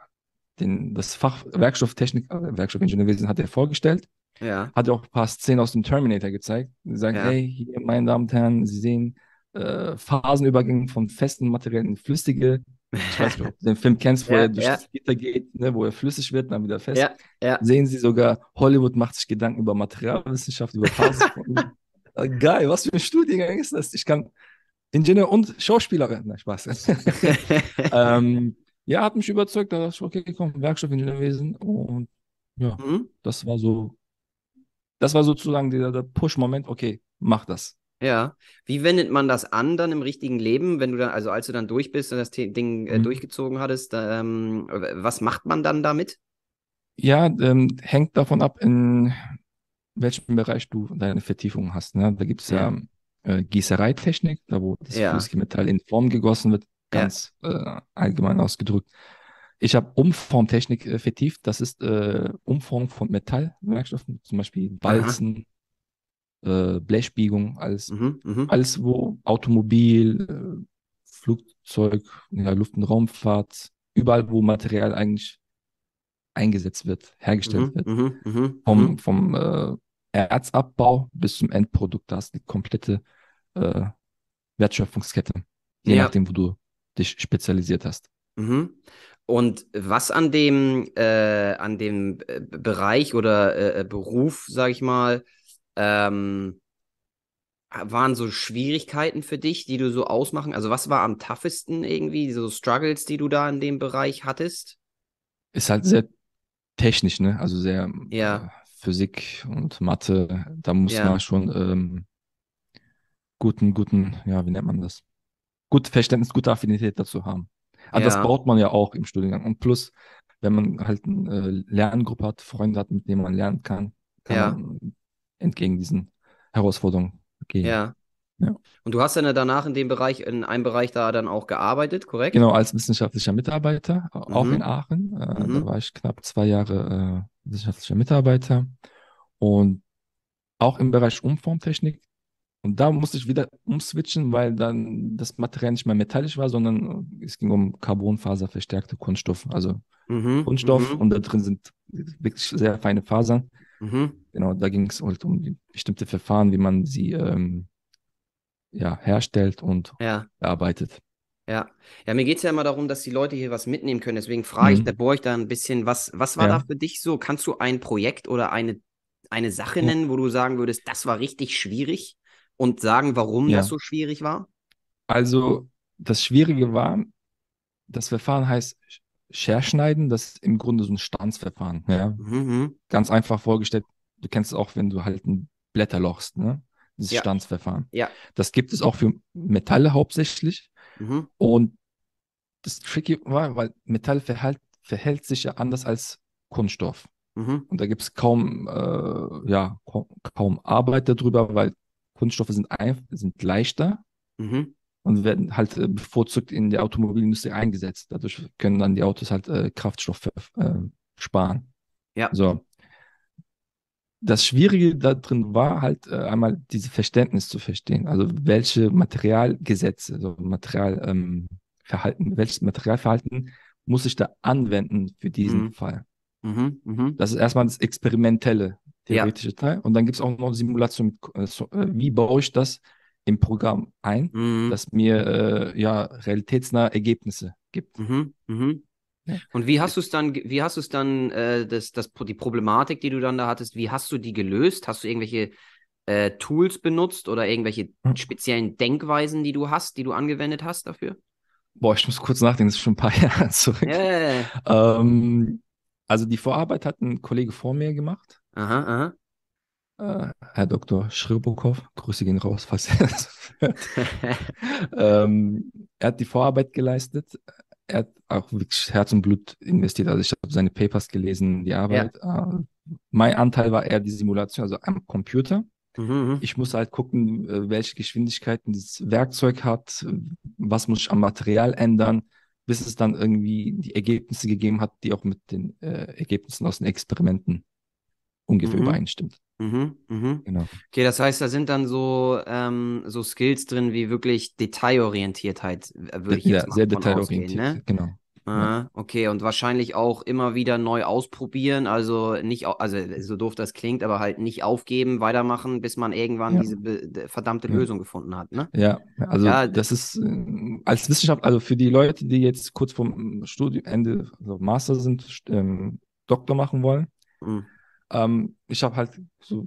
den, das Fach Werkstofftechnik, äh, Werkstoffingenieurwesen hat er vorgestellt. Ja. Hat auch ein paar Szenen aus dem Terminator gezeigt. Sagen, ja. hey, hier, meine Damen und Herren, Sie sehen äh, Phasenübergänge von festen Materialien in flüssige. Ich weiß nicht, ob du den Film kennst, wo ja, er durch ja. das Gitter geht, ne, wo er flüssig wird, dann wieder fest. Ja, Sehen Sie sogar, Hollywood macht sich Gedanken über Materialwissenschaft, über Phasen. Äh, geil, was für ein Studiengang ist das? Ich kann Ingenieur und Schauspielerin. Na, Spaß. ähm, ja, hat mich überzeugt, da dachte ich, okay, komm, Werkstoffingenieurwesen. Und ja, mhm. das war so, das war sozusagen der, der Push-Moment, okay, mach das. Ja. Wie wendet man das an dann im richtigen Leben, wenn du dann, also als du dann durch bist und das Ding äh, mhm. durchgezogen hattest, ähm, was macht man dann damit? Ja, ähm, hängt davon ab, in welchem Bereich du deine Vertiefung hast. Ne? Da gibt es ja, ja äh, Gießereitechnik, da wo das ja. flüssige Metall in Form gegossen wird, ganz ja. äh, allgemein ausgedrückt. Ich habe Umformtechnik äh, vertieft, das ist äh, Umformung von Metallwerkstoffen, zum Beispiel Balzen, äh, Blechbiegung, alles, mhm, mhm, alles, wo Automobil, äh, Flugzeug, ja, Luft- und Raumfahrt, überall, wo Material eigentlich eingesetzt wird, hergestellt mhm, wird. Mhm, mhm, vom mhm. vom äh, Erzabbau bis zum Endprodukt, da ist die komplette äh, Wertschöpfungskette, je ja. nachdem, wo du dich spezialisiert hast. Und was an dem, äh, an dem äh, Bereich oder äh, Beruf, sage ich mal, ähm, waren so Schwierigkeiten für dich, die du so ausmachen? Also was war am toughesten irgendwie, so Struggles, die du da in dem Bereich hattest? Ist halt sehr technisch, ne? Also sehr ja. äh, Physik und Mathe. Da muss ja. man schon ähm, guten, guten, ja, wie nennt man das? Gut Verständnis, gute Affinität dazu haben. Aber ja. das baut man ja auch im Studiengang. Und plus, wenn man halt eine äh, Lerngruppe hat, Freunde hat, mit denen man lernen kann, kann ja. man entgegen diesen Herausforderungen gehen. Ja. ja. Und du hast dann danach in dem Bereich, in einem Bereich da dann auch gearbeitet, korrekt? Genau, als wissenschaftlicher Mitarbeiter, mhm. auch in Aachen. Äh, mhm. Da war ich knapp zwei Jahre äh, wissenschaftlicher Mitarbeiter. Und auch im Bereich Umformtechnik und da musste ich wieder umswitchen, weil dann das Material nicht mehr metallisch war, sondern es ging um Carbonfaserverstärkte Kunststoffe. Also mhm, Kunststoff mhm. und da drin sind wirklich sehr feine Fasern. Mhm. Genau, da ging es halt um bestimmte Verfahren, wie man sie ähm, ja, herstellt und ja. bearbeitet. Ja, ja, mir geht es ja immer darum, dass die Leute hier was mitnehmen können. Deswegen frage ich, mhm. da bohre ich da ein bisschen, was, was war ja. da für dich so? Kannst du ein Projekt oder eine, eine Sache nennen, wo du sagen würdest, das war richtig schwierig? und sagen, warum ja. das so schwierig war? Also, das Schwierige war, das Verfahren heißt Scherschneiden, das ist im Grunde so ein Stanzverfahren. Ja? Mhm. Ganz einfach vorgestellt, du kennst es auch, wenn du halt ein Blätter lochst, ne? Dieses ja. Stanzverfahren. Ja. Das gibt es auch für Metalle hauptsächlich. Mhm. Und das Tricky war, weil Metall verhält, verhält sich ja anders als Kunststoff. Mhm. Und da gibt es kaum, äh, ja, kaum, kaum Arbeit darüber, weil Kunststoffe sind, ein, sind leichter mhm. Und werden halt äh, bevorzugt in der Automobilindustrie eingesetzt. Dadurch können dann die Autos halt äh, Kraftstoff äh, sparen. Ja. So. Das Schwierige da drin war halt äh, einmal diese Verständnis zu verstehen. Also welche Materialgesetze, also Materialverhalten, ähm, welches Materialverhalten muss ich da anwenden für diesen mhm. Fall? Mhm, mh. Das ist erstmal das Experimentelle theoretische ja. Teil. Und dann gibt es auch noch Simulation, äh, so, äh, wie baue ich das im Programm ein, mhm. das mir äh, ja realitätsnahe Ergebnisse gibt. Mhm. Mhm. Ja. Und wie hast du es dann, wie hast du es dann, äh, das, das, die Problematik, die du dann da hattest, wie hast du die gelöst? Hast du irgendwelche äh, Tools benutzt oder irgendwelche hm. speziellen Denkweisen, die du hast, die du angewendet hast dafür? Boah, ich muss kurz nachdenken, das ist schon ein paar Jahre zurück. Yeah. Ähm, also die Vorarbeit hat ein Kollege vor mir gemacht. Aha, aha. Äh, Herr Dr. Schribukow, Grüße gehen raus, falls er das hört. ähm, er hat die Vorarbeit geleistet. Er hat auch wirklich Herz und Blut investiert. Also ich habe seine Papers gelesen, die Arbeit. Ja. Äh, mein Anteil war eher die Simulation, also am Computer. Mhm, mhm. ich muss halt gucken, äh, welche Geschwindigkeiten dieses Werkzeug hat, was muss ich am Material ändern, bis es dann irgendwie die Ergebnisse gegeben hat, die auch mit den äh, Ergebnissen aus den Experimenten ungefähr mhm. übereinstimmt. Mhm, mhm. Genau. Okay, das heißt, da sind dann so, ähm, so Skills drin wie wirklich Detailorientiertheit, würde ich jetzt ja, mal sehr detailorientiert, ausgehen, ne? genau. Ah, okay, und wahrscheinlich auch immer wieder neu ausprobieren, also nicht, also so doof das klingt, aber halt nicht aufgeben, weitermachen, bis man irgendwann ja. diese verdammte ja. Lösung gefunden hat, ne? Ja, also ja, das ist äh, als Wissenschaft, also für die Leute, die jetzt kurz vorm Studienende, also Master sind, ähm, Doktor machen wollen, mhm. Ähm, ich habe halt so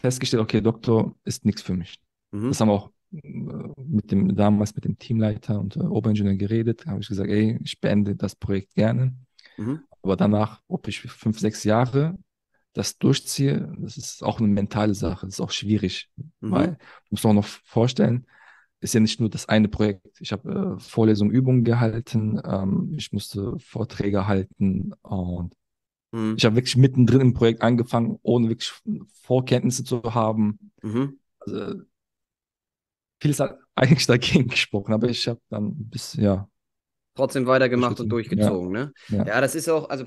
festgestellt, okay, Doktor ist nichts für mich. Mhm. Das haben wir auch mit dem damals mit dem Teamleiter und äh, Oberingenieur geredet, habe ich gesagt, ey, ich beende das Projekt gerne. Mhm. Aber danach, ob ich fünf, sechs Jahre das durchziehe, das ist auch eine mentale Sache, das ist auch schwierig, mhm. weil du musst auch noch vorstellen, ist ja nicht nur das eine Projekt. Ich habe äh, Vorlesungen, Übungen gehalten, ähm, ich musste Vorträge halten und mhm. ich habe wirklich mittendrin im Projekt angefangen, ohne wirklich Vorkenntnisse zu haben. Mhm. Also, vieles hat eigentlich dagegen gesprochen, aber ich habe dann bis, ja. Trotzdem weitergemacht und durchgezogen, ja. ne? Ja. ja. das ist auch, also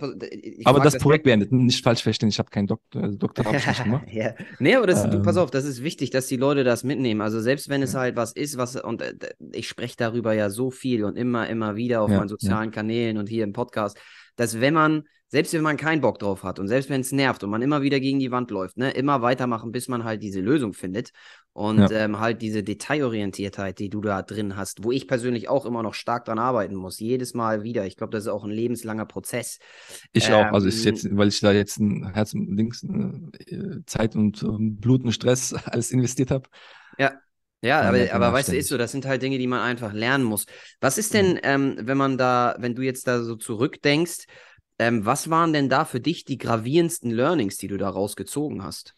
Aber das, das Projekt beendet, nicht falsch verstehen, ich habe keinen Doktor, also Doktorabschluss gemacht. ja. Nee, aber das, ähm, du, pass auf, das ist wichtig, dass die Leute das mitnehmen. Also selbst wenn es ja. halt was ist, was, und äh, ich spreche darüber ja so viel und immer, immer wieder auf meinen sozialen Kanälen und hier im Podcast, dass wenn man selbst wenn man keinen Bock drauf hat und selbst wenn es nervt und man immer wieder gegen die Wand läuft, ne, immer weitermachen, bis man halt diese Lösung findet. Und ja. ähm, halt diese Detailorientiertheit, die du da drin hast, wo ich persönlich auch immer noch stark dran arbeiten muss, jedes Mal wieder. Ich glaube, das ist auch ein lebenslanger Prozess. Ich ähm, auch, also ist jetzt, ähm, weil ich da jetzt ein Herz und links äh, Zeit und ähm, Blut und Stress alles investiert habe. Ja. Ja, aber, aber weißt du, ist so, das sind halt Dinge, die man einfach lernen muss. Was ist denn, mhm. ähm, wenn man da, wenn du jetzt da so zurückdenkst, ähm, was waren denn da für dich die gravierendsten Learnings, die du da rausgezogen hast?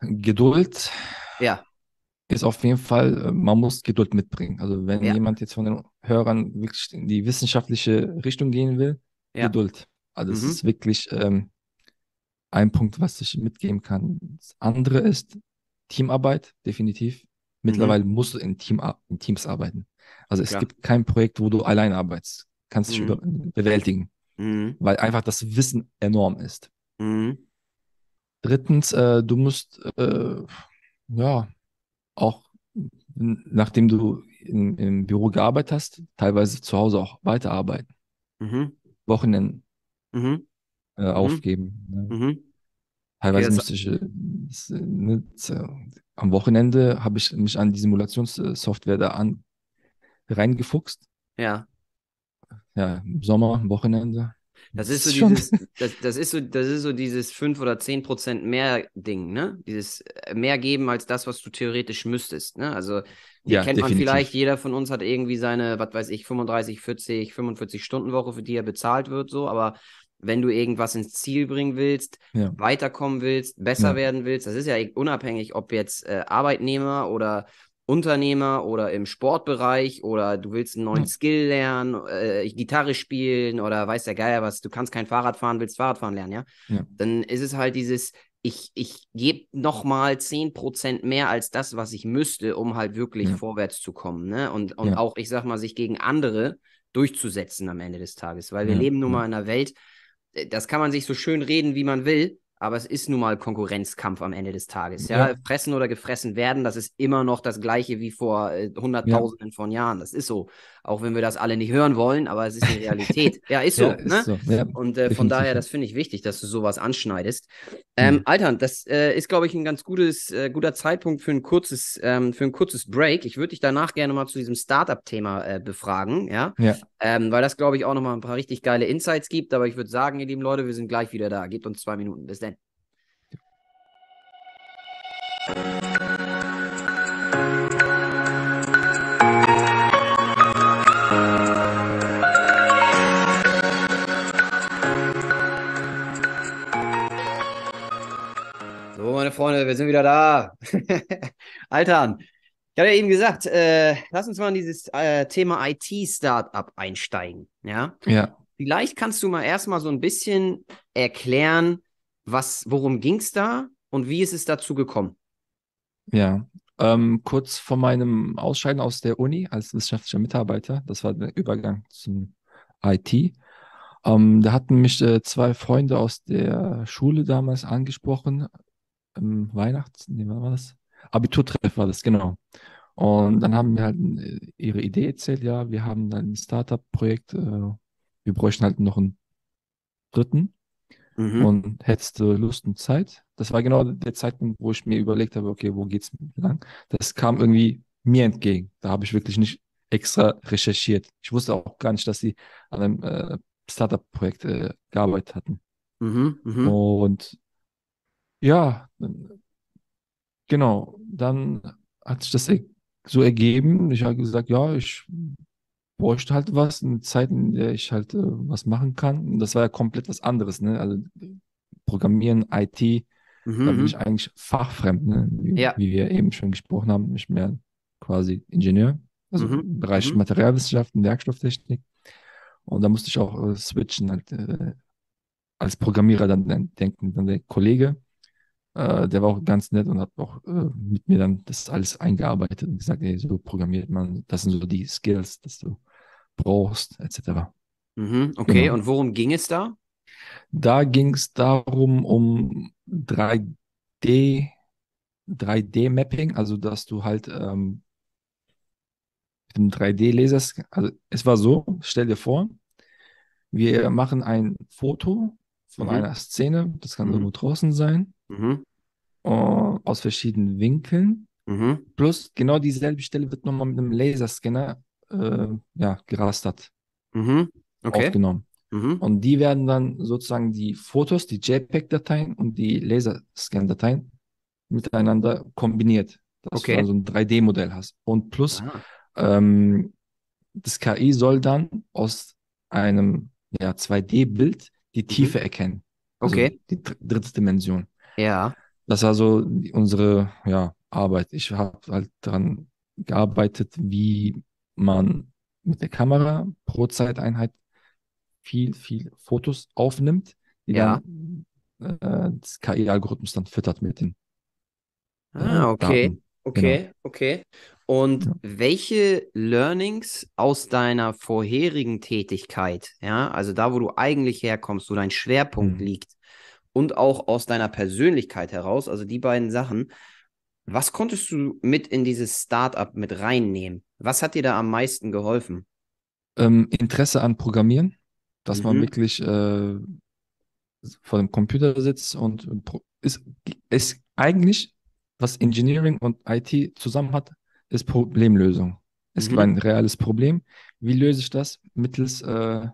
Geduld. Ja. Ist auf jeden Fall, äh, man muss Geduld mitbringen. Also wenn ja. jemand jetzt von den Hörern wirklich in die wissenschaftliche Richtung gehen will, ja. Geduld. Also es mhm. ist wirklich ähm, ein Punkt, was ich mitgeben kann. Das andere ist Teamarbeit, definitiv. Mittlerweile mhm. musst du in, Team, in Teams arbeiten. Also es ja. gibt kein Projekt, wo du allein arbeitest. Kannst dich mhm. bewältigen mhm. weil einfach das Wissen enorm ist. Mhm. Drittens, äh, du musst äh, ja auch nachdem du in, im Büro gearbeitet hast, teilweise zu Hause auch weiterarbeiten. Mhm. Wochenenden mhm. äh, mhm. aufgeben. Ne? Mhm. Teilweise okay, musste ich äh, das, äh, ne, am Wochenende habe ich mich an die Simulationssoftware da an reingefuchst. Ja ja, im Sommer, Wochenende. Das ist so dieses, das, das, ist so, das ist so dieses 5 oder 10 Prozent mehr Ding, ne? Dieses äh, mehr geben als das, was du theoretisch müsstest, ne? Also, die ja, kennt definitiv. man vielleicht, jeder von uns hat irgendwie seine, was weiß ich, 35, 40, 45 Stunden Woche, für die er bezahlt wird, so, aber wenn du irgendwas ins Ziel bringen willst, ja. weiterkommen willst, besser ja. werden willst, das ist ja unabhängig, ob jetzt äh, Arbeitnehmer oder Unternehmer oder im Sportbereich oder du willst einen neuen ja. Skill lernen, äh, Gitarre spielen oder weiß der Geier was, du kannst kein Fahrrad fahren, willst Fahrradfahren lernen, ja? ja? Dann ist es halt dieses, ich, ich gebe nochmal 10% mehr als das, was ich müsste, um halt wirklich ja. vorwärts zu kommen. Ne? Und, und auch, ich sag mal, sich gegen andere durchzusetzen am Ende des Tages. Weil wir leben nun mal in einer Welt, äh, das kann man sich so schön reden, wie man will aber es ist nun mal Konkurrenzkampf am Ende des Tages. Ja? ja? fressen oder gefressen werden, das ist immer noch das gleiche wie vor äh, Hunderttausenden ja. von Jahren. Das ist so. Auch wenn wir das alle nicht hören wollen, aber es ist die Realität. ja, ist so. Ja, ne? ist so. Und äh, von daher, das finde ich wichtig, dass du sowas anschneidest. Ähm, mhm. Alter, das äh, ist, glaube ich, ein ganz gutes, äh, guter Zeitpunkt für ein kurzes, ähm, für ein kurzes Break. Ich würde dich danach gerne mal zu diesem Startup-Thema äh, befragen, ja. ja. Ähm, weil das, glaube ich, auch nochmal ein paar richtig geile Insights gibt. Aber ich würde sagen, ihr lieben Leute, wir sind gleich wieder da. Gebt uns zwei Minuten. Bis dann. Meine Freunde, wir sind wieder da. Altern. Ich hatte ja eben gesagt, äh, lass uns mal in dieses äh, Thema IT-Startup einsteigen. Ja? ja. Vielleicht kannst du mal erstmal so ein bisschen erklären, was, worum ging es da und wie ist es dazu gekommen? Ja, ähm, kurz vor meinem Ausscheiden aus der Uni als wissenschaftlicher Mitarbeiter, das war der Übergang zum IT, ähm, da hatten mich äh, zwei Freunde aus der Schule damals angesprochen, ähm, Weihnachts, nee, war das? Abiturtreff war das, genau. Und dann haben wir halt äh, ihre Idee erzählt, ja, wir haben dann ein Startup-Projekt, äh, wir bräuchten halt noch einen dritten. Mhm. Und hättest du Lust und Zeit? Das war genau der Zeitpunkt, wo ich mir überlegt habe, okay, wo geht's lang? Das kam irgendwie mir entgegen. Da habe ich wirklich nicht extra recherchiert. Ich wusste auch gar nicht, dass sie an einem äh, Startup-Projekt äh, gearbeitet hatten. Mhm, mh. Und ja, genau, dann hat sich das so ergeben. Ich habe gesagt, ja, ich bräuchte halt was, eine Zeit, in der ich halt äh, was machen kann. Und das war ja komplett was anderes, ne? Also Programmieren, IT, mhm. da bin ich eigentlich fachfremd, ne? Wie, ja. wie, wir eben schon gesprochen haben, ich mehr quasi Ingenieur, also mhm. im Bereich mhm. Materialwissenschaften, Werkstofftechnik. Und da musste ich auch äh, switchen, halt, äh, als Programmierer dann denken. Dann der Kollege, äh, der war auch ganz nett und hat auch äh, mit mir dann das alles eingearbeitet und gesagt, ey, so programmiert man, das sind so die Skills, dass du brauchst, etc. Mhm, okay, genau. und worum ging es da? Da ging es darum, um 3D, 3D-Mapping, also dass du halt ähm, mit dem 3D-Laser, also es war so, stell dir vor, Wir machen ein Foto von mhm. einer Szene, das kann mhm. irgendwo draußen sein, mhm. Uh, aus verschiedenen Winkeln. Mhm. Plus genau dieselbe Stelle wird nochmal mit einem Laserscanner äh, ja, gerastert, mhm. okay. aufgenommen. Mhm. Und die werden dann sozusagen die Fotos, die JPEG-Dateien und die Laserscan-Dateien miteinander kombiniert, dass okay. du dann so ein 3D-Modell hast. Und plus, ah. ähm, das KI soll dann aus einem ja, 2D-Bild die Tiefe mhm. erkennen. Also okay. Die dritte Dimension. Ja. Das war so unsere ja, Arbeit. Ich habe halt daran gearbeitet, wie man mit der Kamera pro Zeiteinheit viel, viel Fotos aufnimmt, die ja. dann äh, das KI-Algorithmus dann füttert mit den. Äh, ah, okay. Daten. Okay, genau. okay. Und ja. welche Learnings aus deiner vorherigen Tätigkeit, ja, also da, wo du eigentlich herkommst, wo dein Schwerpunkt mhm. liegt, und auch aus deiner Persönlichkeit heraus, also die beiden Sachen, was konntest du mit in dieses Startup mit reinnehmen? Was hat dir da am meisten geholfen? Ähm, Interesse an Programmieren, dass mhm. man wirklich äh, vor dem Computer sitzt und, und ist, ist eigentlich, was Engineering und IT zusammen hat, ist Problemlösung. Es mhm. gibt ein reales Problem. Wie löse ich das? Mittels, äh,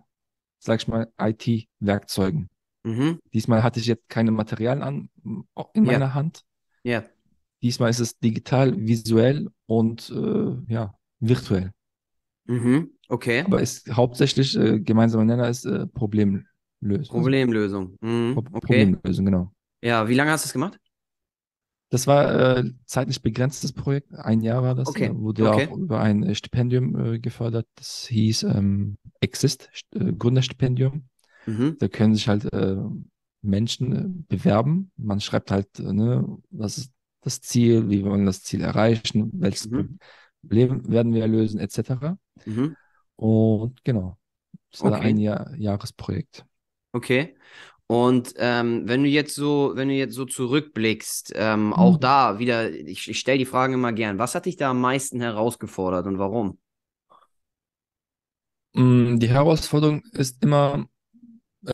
sag ich mal, IT-Werkzeugen. Mhm. Diesmal hatte ich jetzt keine Materialien an, in ja. meiner Hand. Ja. Diesmal ist es digital, visuell und äh, ja, virtuell. Mhm. Okay. Aber ist hauptsächlich äh, gemeinsamer Nenner ist äh, Problemlösung. Problemlösung. Mhm. Pro okay. Problemlösung, genau. Ja, wie lange hast du es gemacht? Das war äh, zeitlich begrenztes Projekt. Ein Jahr war das. Okay. Wurde okay. auch über ein äh, Stipendium äh, gefördert. Das hieß ähm, Exist, äh, Gründerstipendium. Mhm. Da können sich halt äh, Menschen äh, bewerben. Man schreibt halt, äh, ne, was ist das Ziel, wie wollen wir das Ziel erreichen, welches mhm. Problem werden wir lösen, etc. Mhm. Und genau, das war okay. ein Jahr, Jahresprojekt. Okay. Und ähm, wenn du jetzt so, wenn du jetzt so zurückblickst, ähm, mhm. auch da wieder, ich, ich stelle die Fragen immer gern, was hat dich da am meisten herausgefordert und warum? Mm, die Herausforderung ist immer,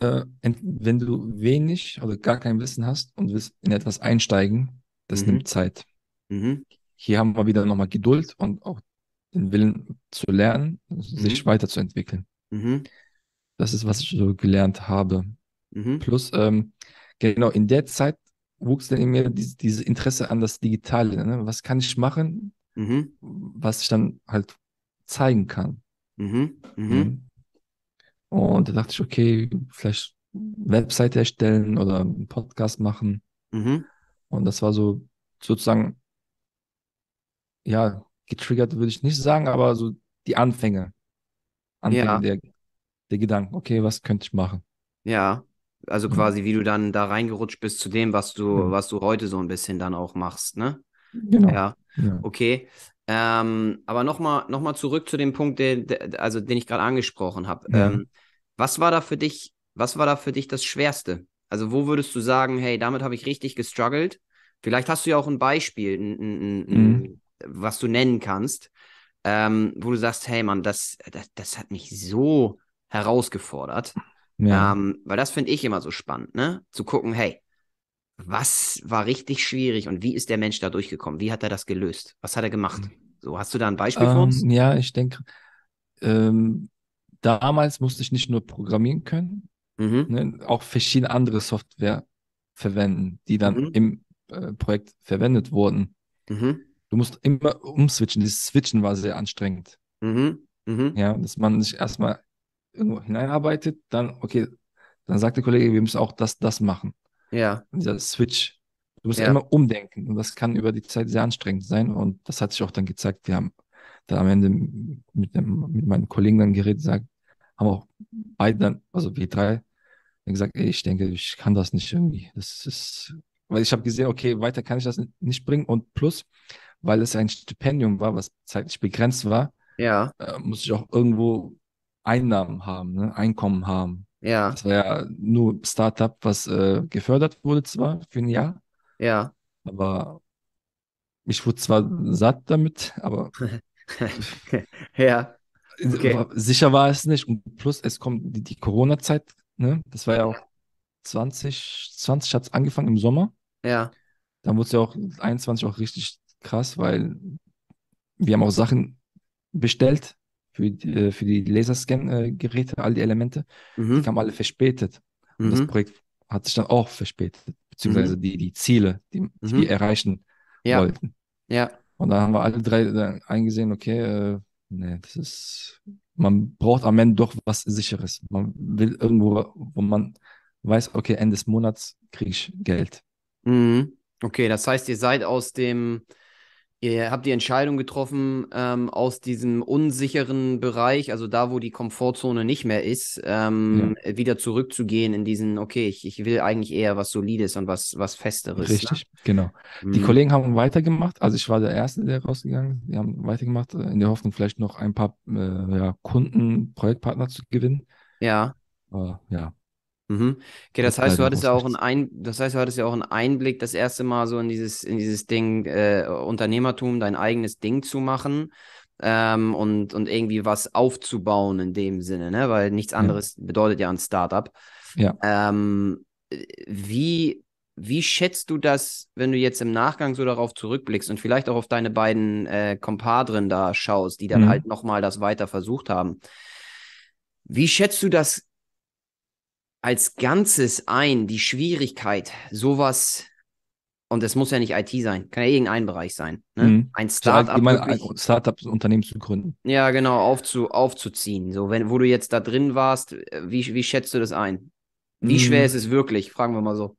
äh, wenn du wenig oder gar kein Wissen hast und willst in etwas einsteigen, das mhm. nimmt Zeit. Mhm. Hier haben wir wieder nochmal Geduld und auch den Willen zu lernen, sich mhm. weiterzuentwickeln. Mhm. Das ist, was ich so gelernt habe. Mhm. Plus, ähm, genau, in der Zeit wuchs dann in mir dieses, dieses Interesse an das Digitale. Ne? Was kann ich machen, was ich dann halt zeigen kann. Mhm. Mhm. Und da dachte ich, okay, vielleicht Webseite erstellen oder einen Podcast machen. Mhm. Und das war so sozusagen, ja, getriggert würde ich nicht sagen, aber so die Anfänge. Anfänge ja. der, der Gedanken, okay, was könnte ich machen? Ja, also quasi, wie du dann da reingerutscht bist zu dem, was du, ja. was du heute so ein bisschen dann auch machst, ne? Genau. Ja, ja. okay. Ähm, aber nochmal noch mal zurück zu dem Punkt, der, der also, den ich gerade angesprochen habe. Ja. Ähm, was war da für dich, was war da für dich das Schwerste? Also, wo würdest du sagen, hey, damit habe ich richtig gestruggelt? Vielleicht hast du ja auch ein Beispiel, ein, ein, ein, mhm. was du nennen kannst, ähm, wo du sagst, hey Mann, das, das, das hat mich so herausgefordert. Ja. Ähm, weil das finde ich immer so spannend, ne? Zu gucken, hey, was war richtig schwierig und wie ist der Mensch da durchgekommen? Wie hat er das gelöst? Was hat er gemacht? So, hast du da ein Beispiel ähm, für uns? Ja, ich denke, ähm, damals musste ich nicht nur programmieren können, mhm. ne, auch verschiedene andere Software verwenden, die dann mhm. im äh, Projekt verwendet wurden. Mhm. Du musst immer umswitchen. Dieses Switchen war sehr anstrengend. Mhm. Mhm. Ja, dass man sich erstmal irgendwo hineinarbeitet, dann, okay, dann sagt der Kollege, wir müssen auch das, das machen. Ja. dieser Switch. Du musst ja. immer umdenken und das kann über die Zeit sehr anstrengend sein und das hat sich auch dann gezeigt. Wir haben da am Ende mit, dem, mit meinen Kollegen dann geredet, gesagt, haben auch beide dann, also wir drei, gesagt, ey, ich denke, ich kann das nicht irgendwie. Das ist, weil ich habe gesehen, okay, weiter kann ich das nicht bringen und plus, weil es ein Stipendium war, was zeitlich begrenzt war, ja. äh, muss ich auch irgendwo Einnahmen haben, ne? Einkommen haben. Ja. Das war ja nur Startup, was äh, gefördert wurde zwar für ein Jahr. Ja. Aber ich wurde zwar satt damit, aber ja. Okay. Sicher war es nicht. Und plus, es kommt die, die Corona-Zeit, ne? Das war ja auch 2020 hat es angefangen im Sommer. Ja. Dann wurde es ja auch 21 auch richtig krass, weil wir haben auch Sachen bestellt für die, äh, für die Laserscan-Geräte, all die Elemente. Mhm. Die kamen alle verspätet. Und mhm. das Projekt hat sich dann auch verspätet, beziehungsweise mhm. die, die Ziele, die, die mhm. wir erreichen ja. wollten. Ja. Und da haben wir alle drei eingesehen, okay, äh, nee, das ist, man braucht am Ende doch was Sicheres. Man will irgendwo, wo man weiß, okay, Ende des Monats kriege ich Geld. Mhm. Okay, das heißt, ihr seid aus dem, ihr habt die Entscheidung getroffen, ähm, aus diesem unsicheren Bereich, also da, wo die Komfortzone nicht mehr ist, ähm, ja. wieder zurückzugehen in diesen, okay, ich, ich will eigentlich eher was Solides und was, was Festeres. Ne? Richtig, ne? genau. Mhm. Die Kollegen haben weitergemacht, also ich war der Erste, der rausgegangen Die haben weitergemacht, äh, in der Hoffnung, vielleicht noch ein paar äh, ja, Kunden, Projektpartner zu gewinnen. Ja. Uh, ja, Mhm. Okay, das heißt, du hattest ja auch einen Ein das heißt, du hattest ja auch einen Einblick, das erste Mal so in dieses, in dieses Ding, äh, Unternehmertum, dein eigenes Ding zu machen ähm, und, und irgendwie was aufzubauen in dem Sinne, ne? Weil nichts anderes ja. bedeutet ja ein Startup. Ja. Ähm, wie, wie schätzt du das, wenn du jetzt im Nachgang so darauf zurückblickst und vielleicht auch auf deine beiden äh, Kompadren da schaust, die dann mhm. halt nochmal das weiter versucht haben? Wie schätzt du das als Ganzes ein, die Schwierigkeit, sowas, und es muss ja nicht IT sein, kann ja irgendein Bereich sein, ne? mhm. ein Startup. So ein Startup-Unternehmen zu gründen. Ja, genau, aufzu, aufzuziehen. So, wenn, wo du jetzt da drin warst, wie, wie schätzt du das ein? Wie mhm. schwer ist es wirklich? Fragen wir mal so.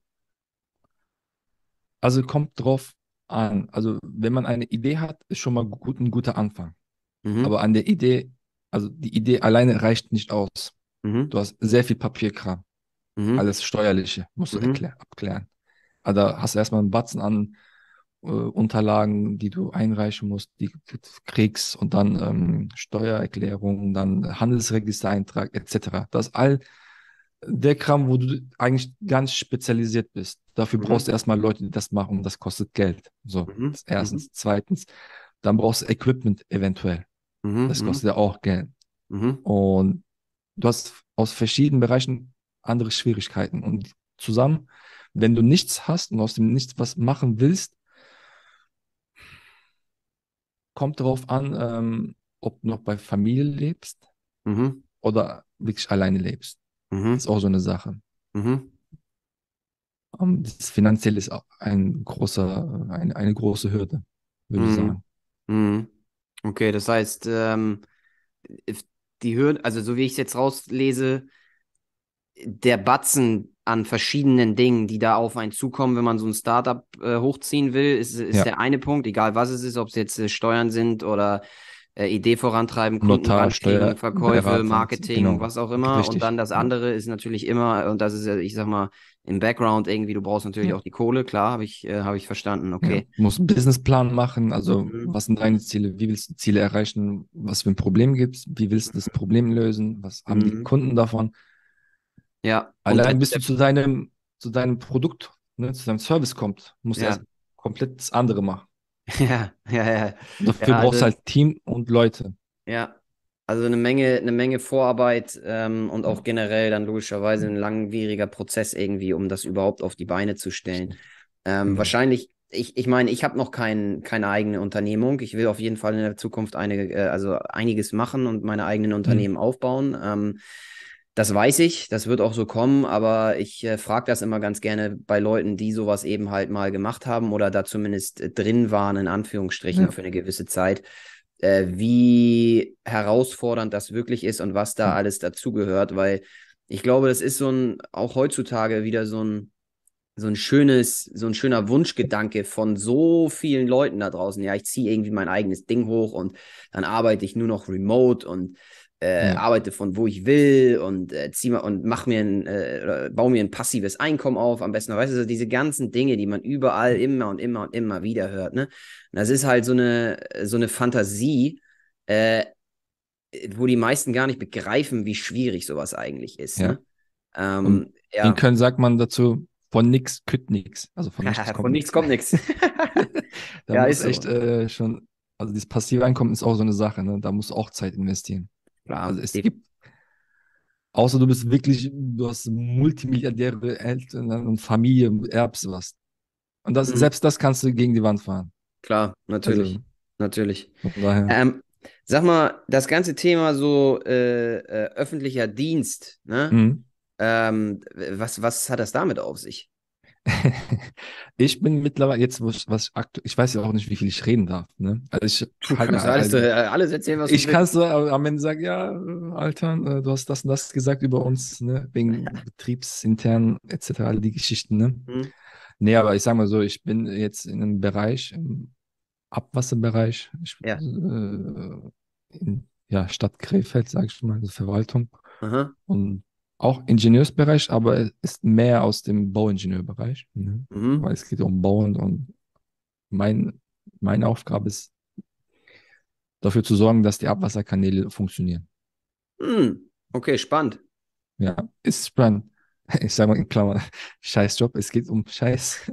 Also kommt drauf an. Also, wenn man eine Idee hat, ist schon mal gut, ein guter Anfang. Mhm. Aber an der Idee, also die Idee alleine reicht nicht aus. Mhm. Du hast sehr viel Papierkram. Mhm. Alles Steuerliche musst du mhm. abklären. Also da hast du erstmal einen Batzen an äh, Unterlagen, die du einreichen musst, die du kriegst und dann ähm, Steuererklärung, dann Handelsregistereintrag etc. Das ist all der Kram, wo du eigentlich ganz spezialisiert bist. Dafür mhm. brauchst du erstmal Leute, die das machen und das kostet Geld. So, mhm. das erstens. Mhm. Zweitens, dann brauchst du Equipment eventuell. Mhm. Das kostet ja auch Geld. Und du hast aus verschiedenen Bereichen andere Schwierigkeiten. Und zusammen, wenn du nichts hast und aus dem Nichts was machen willst, kommt darauf an, ähm, ob du noch bei Familie lebst mhm. oder wirklich alleine lebst. Mhm. Das ist auch so eine Sache. Mhm. Um, ähm, das finanziell ist auch ein großer, eine, eine große Hürde, würde ich mhm. sagen. Mhm. Okay, das heißt, ähm, die Hürde, also so wie ich es jetzt rauslese, der Batzen an verschiedenen Dingen, die da auf einen zukommen, wenn man so ein Startup äh, hochziehen will, ist, ist ja. der eine Punkt, egal was es ist, ob es jetzt äh, Steuern sind oder äh, Idee vorantreiben, Kunden Verkäufe, Beratung, Marketing, genau. was auch immer. Richtig. Und dann das andere ist natürlich immer, und das ist ja, ich sag mal, im Background irgendwie, du brauchst natürlich ja. auch die Kohle, klar, habe ich, äh, hab ich verstanden, okay. Ja. Du musst einen Businessplan machen, also mhm. was sind deine Ziele, wie willst du Ziele erreichen, was für ein Problem gibt es, wie willst du das Problem lösen, was haben mhm. die Kunden davon? Ja. Allein bis du zu deinem, zu deinem Produkt, ne, zu deinem Service kommt, musst du ja. erst komplett das andere machen. Ja, ja, ja. Dafür ja, brauchst du also, halt Team und Leute. Ja, also eine Menge, eine Menge Vorarbeit ähm, und auch generell dann logischerweise ein langwieriger Prozess irgendwie, um das überhaupt auf die Beine zu stellen. Ähm, mhm. Wahrscheinlich, ich, ich meine, ich habe noch kein, keine eigene Unternehmung. Ich will auf jeden Fall in der Zukunft eine, äh, also einiges machen und meine eigenen mhm. Unternehmen mhm. aufbauen. Ähm, das weiß ich, das wird auch so kommen, aber ich äh, frage das immer ganz gerne bei Leuten, die sowas eben halt mal gemacht haben oder da zumindest äh, drin waren, in Anführungsstrichen, ja. für eine gewisse Zeit, äh, wie herausfordernd das wirklich ist und was da ja. alles dazugehört, weil ich glaube, das ist so ein, auch heutzutage wieder so ein, so ein schönes, so ein schöner Wunschgedanke von so vielen Leuten da draußen. Ja, ich ziehe irgendwie mein eigenes Ding hoch und dann arbeite ich nur noch remote und äh, ja. arbeite von wo ich will und äh, zieh mal und mach mir ein, äh, baue mir ein passives Einkommen auf, am besten, weißt du, diese ganzen Dinge, die man überall immer und immer und immer wieder hört, ne? Und das ist halt so eine, so eine Fantasie, äh, wo die meisten gar nicht begreifen, wie schwierig sowas eigentlich ist. Ja. Ne? Ähm, ja. In Köln sagt man dazu, von nix kütt nix. Also von nichts kommt, von nichts kommt nichts. da ja, muss ist echt äh, schon, also dieses passive Einkommen ist auch so eine Sache, ne? Da musst du auch Zeit investieren. Klar, also es gibt, außer du bist wirklich, du hast multimilliardäre Eltern und Familie, erbst was. Und das, mhm. selbst das kannst du gegen die Wand fahren. Klar, natürlich. Also, natürlich. Ähm, sag mal, das ganze Thema so äh, äh, öffentlicher Dienst, ne? Mhm. Ähm, was, was hat das damit auf sich? ich bin mittlerweile jetzt, was, was ich weiß ja auch nicht, wie viel ich reden darf. Ne? Also ich du halt, kannst alles, also, alles erzählen, was du Ich kann so am Ende sagen, ja, Alter, äh, du hast das und das gesagt über uns, ne? wegen betriebsintern etc., all die Geschichten. Ne? Mhm. Nee, aber ich sag mal so, ich bin jetzt in einem Bereich, im Abwasserbereich, ich, ja. Äh, in ja, Stadt Krefeld, sage ich mal, also Verwaltung. Aha. Und auch Ingenieursbereich, aber es ist mehr aus dem Bauingenieurbereich, ne? mhm. weil es geht um Bauen und mein, meine Aufgabe ist, dafür zu sorgen, dass die Abwasserkanäle funktionieren. Mhm. Okay, spannend. Ja, ist spannend. Ich sage mal in Klammern, Scheißjob, es geht um Scheiß.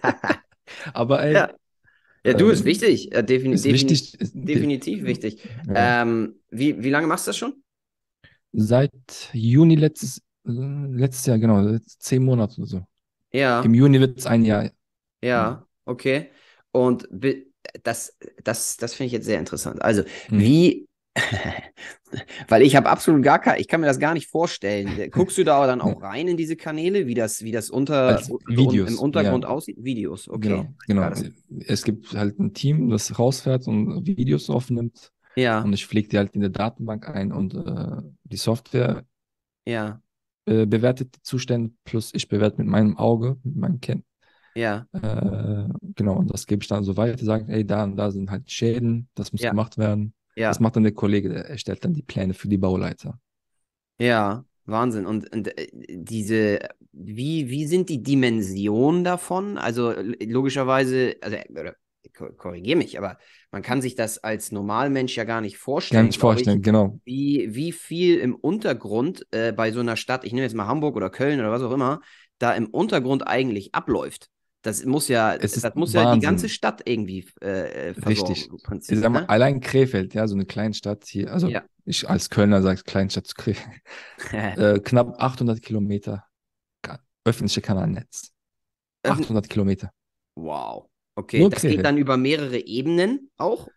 aber ey, ja. Ja, du, ist ähm, wichtig. Äh, defini ist wichtig. Definitiv wichtig. Ja. Ähm, wie, wie lange machst du das schon? Seit Juni letztes, letztes Jahr, genau, zehn Monate oder so. Ja. Im Juni wird es ein Jahr. Ja, okay. Und das, das, das finde ich jetzt sehr interessant. Also, hm. wie, weil ich habe absolut gar kein, ich kann mir das gar nicht vorstellen. Guckst du da dann auch rein in diese Kanäle, wie das, wie das unter Videos, im Untergrund ja. aussieht? Videos, okay. Genau, genau. Es gibt halt ein Team, das rausfährt und Videos aufnimmt. Ja. Und ich pflege die halt in der Datenbank ein und äh, die Software ja. äh, bewertet die Zustände, plus ich bewerte mit meinem Auge, mit meinem Kinn. Ja. Äh, genau, und das gebe ich dann so weiter, sagen, ey, da und da sind halt Schäden, das muss ja. gemacht werden. Ja. Das macht dann der Kollege, der erstellt dann die Pläne für die Bauleiter. Ja, Wahnsinn. Und, und äh, diese, wie, wie sind die Dimensionen davon? Also logischerweise, also korrigiere mich, aber man kann sich das als Normalmensch ja gar nicht vorstellen. Gar nicht vorstellen, ich, genau. Wie, wie viel im Untergrund äh, bei so einer Stadt, ich nehme jetzt mal Hamburg oder Köln oder was auch immer, da im Untergrund eigentlich abläuft. Das muss ja, das muss ja die ganze Stadt irgendwie äh, versorgen. Richtig. Prinzip, ich sag mal, ne? allein Krefeld, ja, so eine Kleinstadt hier, also ja. ich als Kölner sage Kleinstadt zu Krefeld, äh, knapp 800 Kilometer öffentliche Kanalnetz. 800 Kilometer. Wow. Okay, Nur das geht dann über mehrere Ebenen auch?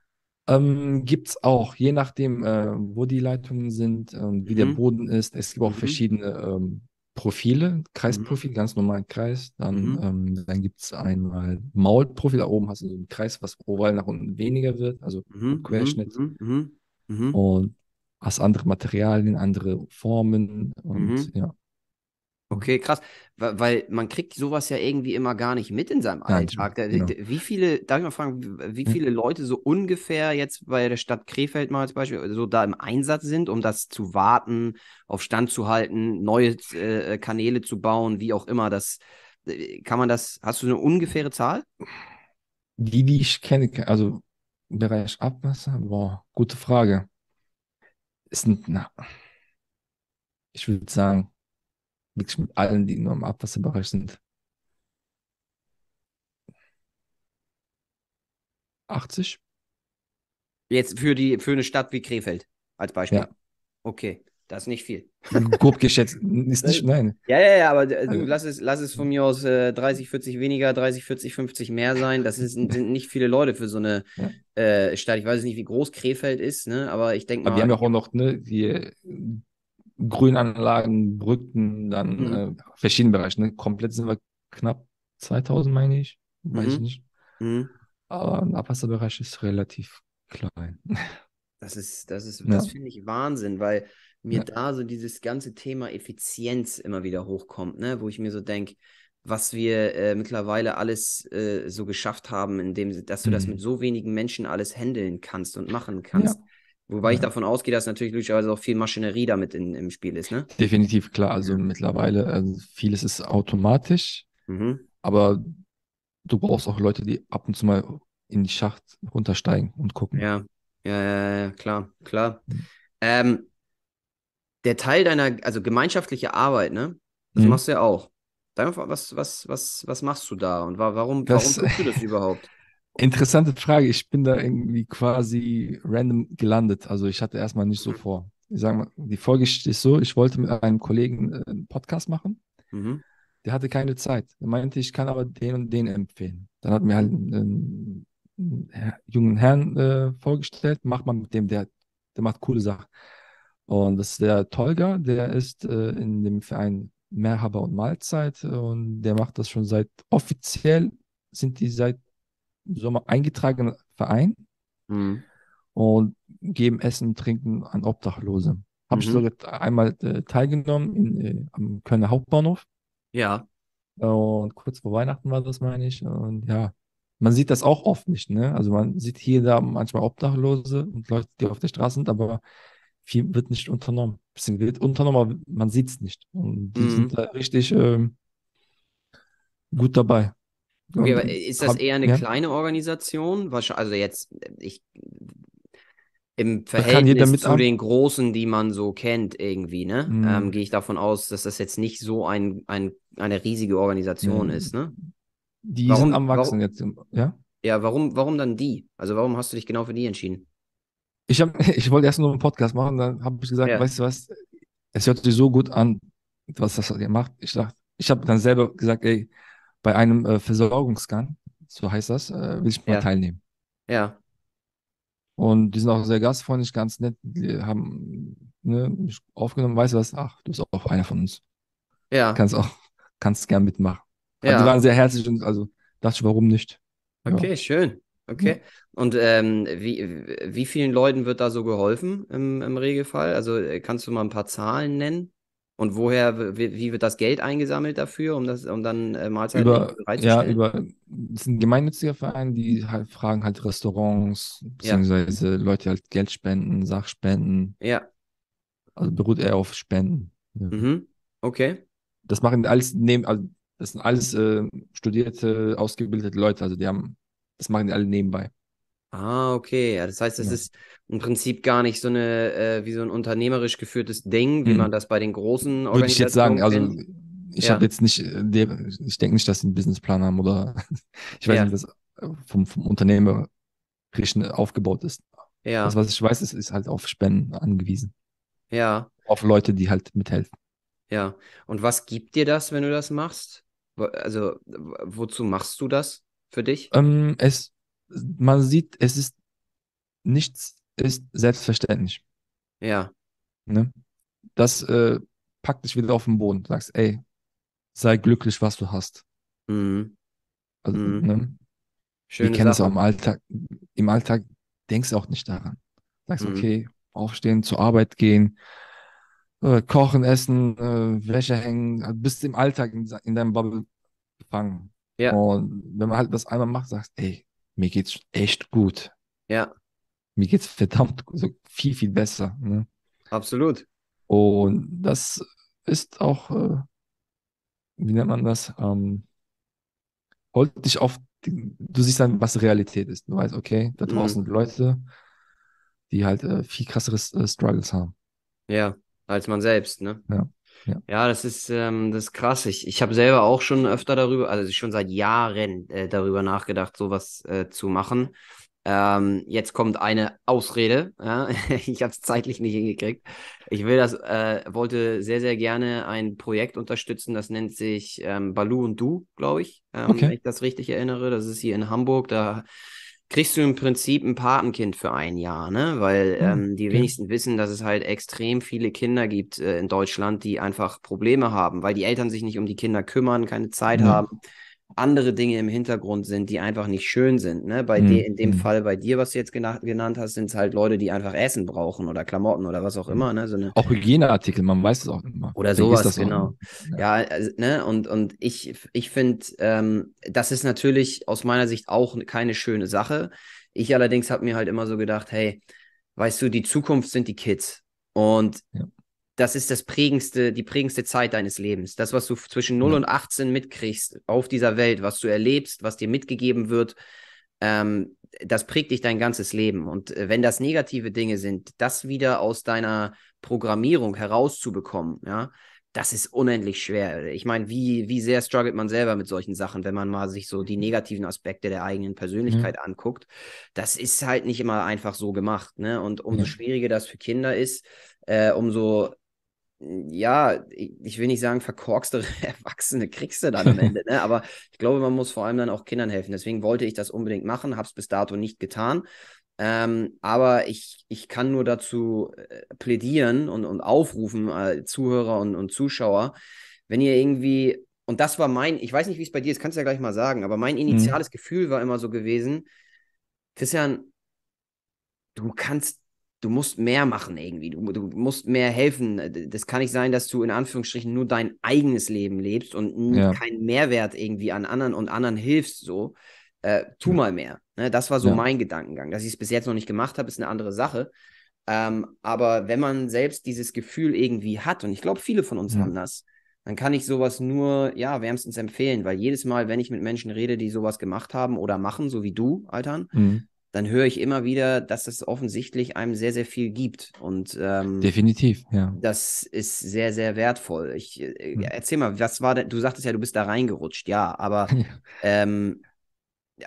Ähm, gibt es auch, je nachdem, äh, wo die Leitungen sind, äh, wie mhm. der Boden ist. Es gibt auch mhm. verschiedene ähm, Profile, Kreisprofil, mhm. ganz normalen Kreis. Dann, mhm. ähm, dann gibt es einmal Maulprofil, da oben hast du so einen Kreis, was oval nach unten weniger wird, also mhm. Querschnitt. Mhm. Mhm. Und hast andere Materialien, andere Formen und ja. Okay, krass. Weil man kriegt sowas ja irgendwie immer gar nicht mit in seinem Alltag. Genau. Wie viele, darf ich mal fragen, wie hm. viele Leute so ungefähr jetzt bei der Stadt Krefeld mal als Beispiel so da im Einsatz sind, um das zu warten, auf Stand zu halten, neue äh, Kanäle zu bauen, wie auch immer. Das äh, kann man das, hast du eine ungefähre Zahl? Die, die ich kenne, also im Bereich Abwasser, boah, gute Frage. Ist, na, ich würde sagen, wirklich mit allen, die nur im Abwasserbereich sind. 80? Jetzt für die für eine Stadt wie Krefeld als Beispiel. Ja. Okay, das ist nicht viel. Grob geschätzt, ist nicht, nein. Ja, ja, ja, aber äh, du, also, lass, es, lass es von mir aus äh, 30, 40 weniger, 30, 40, 50 mehr sein. Das ist, sind nicht viele Leute für so eine ja. äh, Stadt. Ich weiß nicht, wie groß Krefeld ist, ne? aber ich denke mal. Aber wir haben ja auch noch ne, die Grünanlagen, Brücken, dann mhm. äh, verschiedene Bereiche. Ne? Komplett sind wir knapp 2000, meine ich. Weiß mhm. ich nicht. Mhm. Aber ein Abwasserbereich ist relativ klein. Das ist, das ist, ja. das finde ich Wahnsinn, weil mir ja. da so dieses ganze Thema Effizienz immer wieder hochkommt, ne? wo ich mir so denke, was wir äh, mittlerweile alles äh, so geschafft haben, indem, dass du das mhm. mit so wenigen Menschen alles handeln kannst und machen kannst. Ja. Wobei ja. ich davon ausgehe, dass natürlich logischerweise auch viel Maschinerie damit in, im Spiel ist, ne? Definitiv, klar. Also mittlerweile, also vieles ist automatisch, mhm. aber du brauchst auch Leute, die ab und zu mal in die Schacht runtersteigen und gucken. Ja, ja, ja, ja klar, klar. Mhm. Ähm, der Teil deiner, also gemeinschaftliche Arbeit, ne? Das mhm. machst du ja auch. Was, was, was, was machst du da und warum, das, warum tust du das überhaupt? Interessante Frage. Ich bin da irgendwie quasi random gelandet. Also ich hatte erstmal nicht so vor. ich sage mal, die Vorgeschichte ist so, ich wollte mit einem Kollegen äh, einen Podcast machen. Mhm. Der hatte keine Zeit. Er meinte, ich kann aber den und den empfehlen. Dann hat mir halt einen, einen jungen Herrn äh, vorgestellt, mach mal mit dem, der, der macht coole Sachen. Und das ist der Tolga, der ist äh, in dem Verein Mehrhaber und Mahlzeit und der macht das schon seit offiziell sind die seit Sommer eingetragener Verein mhm. und geben Essen und Trinken an Obdachlose. Habe mhm. ich sogar einmal äh, teilgenommen in, äh, am Kölner Hauptbahnhof. Ja. Und kurz vor Weihnachten war das, meine ich. Und ja, man sieht das auch oft nicht. Ne? Also man sieht hier da manchmal Obdachlose und Leute, die auf der Straße sind, aber viel wird nicht unternommen. Bisschen wird unternommen, aber man sieht es nicht. Und die mhm. sind da richtig ähm, gut dabei. Okay, aber ist das eher eine ja. kleine Organisation? Also jetzt, ich im Verhältnis zu den großen, die man so kennt, irgendwie, ne? Mhm. Ähm, Gehe ich davon aus, dass das jetzt nicht so ein, ein, eine riesige Organisation mhm. ist, ne? Die warum, sind am Wachsen warum, jetzt, ja? Ja, warum, warum dann die? Also warum hast du dich genau für die entschieden? Ich, hab, ich wollte erst nur einen Podcast machen, dann habe ich gesagt, ja. weißt du was, es hört sich so gut an, was das ihr macht. Ich dachte, ich habe dann selber gesagt, ey, bei einem äh, Versorgungsscan, so heißt das, äh, will ich mal ja. teilnehmen. Ja. Und die sind auch sehr gastfreundlich, ganz nett. Die haben ne, mich aufgenommen, weißt du was? Ach, du bist auch einer von uns. Ja. Kannst auch, kannst gern mitmachen. Ja. Also die waren sehr herzlich und also dachte ich, warum nicht? Okay, ja. schön. Okay. Und ähm, wie, wie vielen Leuten wird da so geholfen im, im Regelfall? Also äh, kannst du mal ein paar Zahlen nennen? Und woher, wie, wie, wird das Geld eingesammelt dafür, um das, um dann äh, Mahlzeiten über, bereitzustellen? Ja, über, das ist ein gemeinnütziger Verein, die halt fragen halt Restaurants, beziehungsweise ja. Leute halt Geld spenden, Sachspenden. Ja. Also beruht eher auf Spenden. Ja. Mhm. Okay. Das machen alles neben, also das sind alles äh, studierte, ausgebildete Leute, also die haben, das machen die alle nebenbei. Ah, okay. Ja, das heißt, es ja. ist im Prinzip gar nicht so eine, äh, wie so ein unternehmerisch geführtes Ding, wie hm. man das bei den großen Organisationen Würde ich jetzt sagen, also ich ja. habe jetzt nicht, äh, ich denke nicht, dass sie einen Businessplan haben oder ich weiß ja. nicht, wie das äh, vom, vom Unternehmerischen aufgebaut ist. Ja. Das, was ich weiß, ist, ist halt auf Spenden angewiesen. Ja. Auf Leute, die halt mithelfen. Ja. Und was gibt dir das, wenn du das machst? Also, wozu machst du das für dich? Ähm, es man sieht, es ist nichts ist selbstverständlich. Ja. Ne? Das äh, packt dich wieder auf den Boden. Du sagst, ey, sei glücklich, was du hast. Mhm. Also, mhm. Ne? Schöne Wir kennen es auch im Alltag. Im Alltag denkst du auch nicht daran. Sagst, mhm. okay, aufstehen, zur Arbeit gehen, äh, kochen, essen, äh, Wäsche hängen, also bist im Alltag in, in deinem Bubble gefangen. Ja. Und wenn man halt das einmal macht, sagst, ey, mir geht's echt gut. Ja. Mir geht's verdammt so viel, viel besser. Ne? Absolut. Und das ist auch, äh, wie nennt man das? Ähm, holt dich auf, du siehst dann, was Realität ist. Du weißt, okay, da mhm. draußen mhm. Leute, die halt äh, viel krassere äh, Struggles haben. Ja, als man selbst, ne? Ja. Ja. ja, das ist, ähm, das ist krass. Ich, ich habe selber auch schon öfter darüber, also schon seit Jahren äh, darüber nachgedacht, sowas äh, zu machen. Ähm, jetzt kommt eine Ausrede. Ja? ich habe es zeitlich nicht hingekriegt. Ich will das, äh, wollte sehr, sehr gerne ein Projekt unterstützen, das nennt sich ähm, Balu und Du, glaube ich, ähm, okay. wenn ich das richtig erinnere. Das ist hier in Hamburg. Da kriegst du im Prinzip ein Patenkind für ein Jahr, ne? Weil hm, ähm, die wenigsten wissen, dass es halt extrem viele Kinder gibt äh, in Deutschland, die einfach Probleme haben, weil die Eltern sich nicht um die Kinder kümmern, keine Zeit ja. haben andere Dinge im Hintergrund sind, die einfach nicht schön sind. Ne? Bei mhm. in dem mhm. Fall bei dir, was du jetzt genannt hast, sind es halt Leute, die einfach Essen brauchen oder Klamotten oder was auch immer. Ne? So eine, auch Hygieneartikel, man weiß es auch immer. Oder sowas, genau. Ja, ja also, ne? und, und ich, ich finde, ähm, das ist natürlich aus meiner Sicht auch keine schöne Sache. Ich allerdings habe mir halt immer so gedacht, hey, weißt du, die Zukunft sind die Kids. Und ja das ist das prägendste, die prägendste Zeit deines Lebens. Das, was du zwischen 0 und 18 mitkriegst auf dieser Welt, was du erlebst, was dir mitgegeben wird, ähm, das prägt dich dein ganzes Leben. Und äh, wenn das negative Dinge sind, das wieder aus deiner Programmierung herauszubekommen, ja, das ist unendlich schwer. Ich meine, wie, wie sehr struggelt man selber mit solchen Sachen, wenn man mal sich so die negativen Aspekte der eigenen Persönlichkeit mhm. anguckt. Das ist halt nicht immer einfach so gemacht. Ne? Und umso mhm. schwieriger das für Kinder ist, äh, umso ja, ich will nicht sagen, verkorkstere Erwachsene kriegst du dann am Ende, ne? aber ich glaube, man muss vor allem dann auch Kindern helfen. Deswegen wollte ich das unbedingt machen, habe es bis dato nicht getan. Ähm, aber ich, ich kann nur dazu äh, plädieren und, und aufrufen, äh, Zuhörer und, und Zuschauer, wenn ihr irgendwie, und das war mein, ich weiß nicht, wie es bei dir ist, kannst du ja gleich mal sagen, aber mein mhm. initiales mhm. Gefühl war immer so gewesen, Christian, du kannst du musst mehr machen irgendwie. Du, du musst mehr helfen. Das kann nicht sein, dass du in Anführungsstrichen nur dein eigenes Leben lebst und ja. keinen Mehrwert irgendwie an anderen und anderen hilfst so. Äh, tu ja. mal mehr. Ne? Das war so ja. mein Gedankengang. Dass ich es bis jetzt noch nicht gemacht habe, ist eine andere Sache. Ähm, aber wenn man selbst dieses Gefühl irgendwie hat, und ich glaube, viele von uns haben das, dann kann ich sowas nur, ja, wärmstens empfehlen, weil jedes Mal, wenn ich mit Menschen rede, die sowas gemacht haben oder machen, so wie du, Altern, mhm dann höre ich immer wieder, dass es offensichtlich einem sehr, sehr viel gibt. Und ähm, definitiv, ja. Das ist sehr, sehr wertvoll. Ich äh, erzähl mal, was war denn, du sagtest ja, du bist da reingerutscht, ja, aber ähm,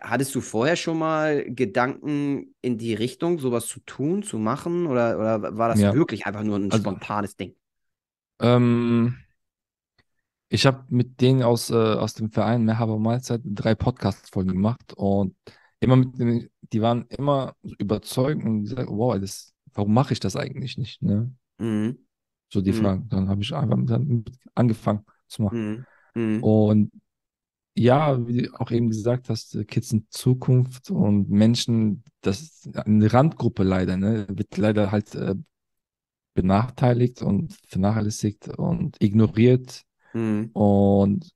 hattest du vorher schon mal Gedanken in die Richtung, sowas zu tun, zu machen? Oder, oder war das ja. wirklich einfach nur ein also, spontanes Ding? Ähm, ich habe mit denen aus, äh, aus dem Verein Mehrhaber Mahlzeit drei Podcast-Folgen gemacht und immer mit dem, die waren immer überzeugt und gesagt, wow, das, warum mache ich das eigentlich nicht? Ne? Mhm. So die mhm. Fragen. Dann habe ich einfach angefangen zu machen. Mhm. mhm. Und ja, wie du auch eben gesagt hast, Kids sind Zukunft und Menschen, das ist eine Randgruppe leider, ne? Wird leider halt äh, benachteiligt und vernachlässigt und ignoriert. Mhm. Und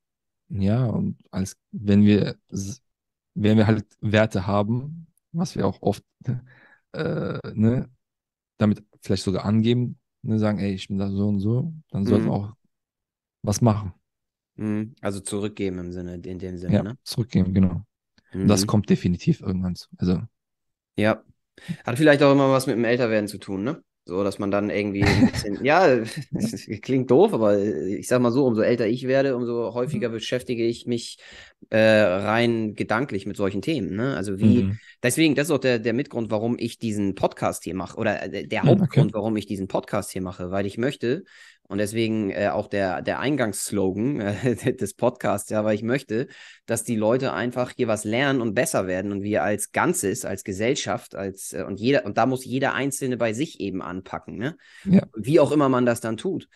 ja, und als wenn wir wenn wir halt Werte haben, was wir auch oft äh, ne, damit vielleicht sogar angeben, ne, sagen, ey, ich bin da so und so, dann mhm. sollten wir auch was machen. Mhm. Also zurückgeben im Sinne, in dem Sinne, ja, ne? Zurückgeben, genau. Mhm. Das kommt definitiv irgendwann zu. Also. Ja. Hat vielleicht auch immer was mit dem Älterwerden zu tun, ne? So, dass man dann irgendwie ein bisschen, ja, klingt doof, aber ich sag mal so, umso älter ich werde, umso häufiger mhm. beschäftige ich mich äh, rein gedanklich mit solchen Themen. Ne? Also wie, mhm. deswegen, das ist auch der, der Mitgrund, warum ich diesen Podcast hier mache, oder äh, der Hauptgrund, okay. warum ich diesen Podcast hier mache, weil ich möchte, und deswegen äh, auch der, der Eingangsslogan äh, des Podcasts, ja, weil ich möchte, dass die Leute einfach hier was lernen und besser werden und wir als Ganzes, als Gesellschaft, als äh, und jeder, und da muss jeder Einzelne bei sich eben anpacken, ne? Ja. Wie auch immer man das dann tut.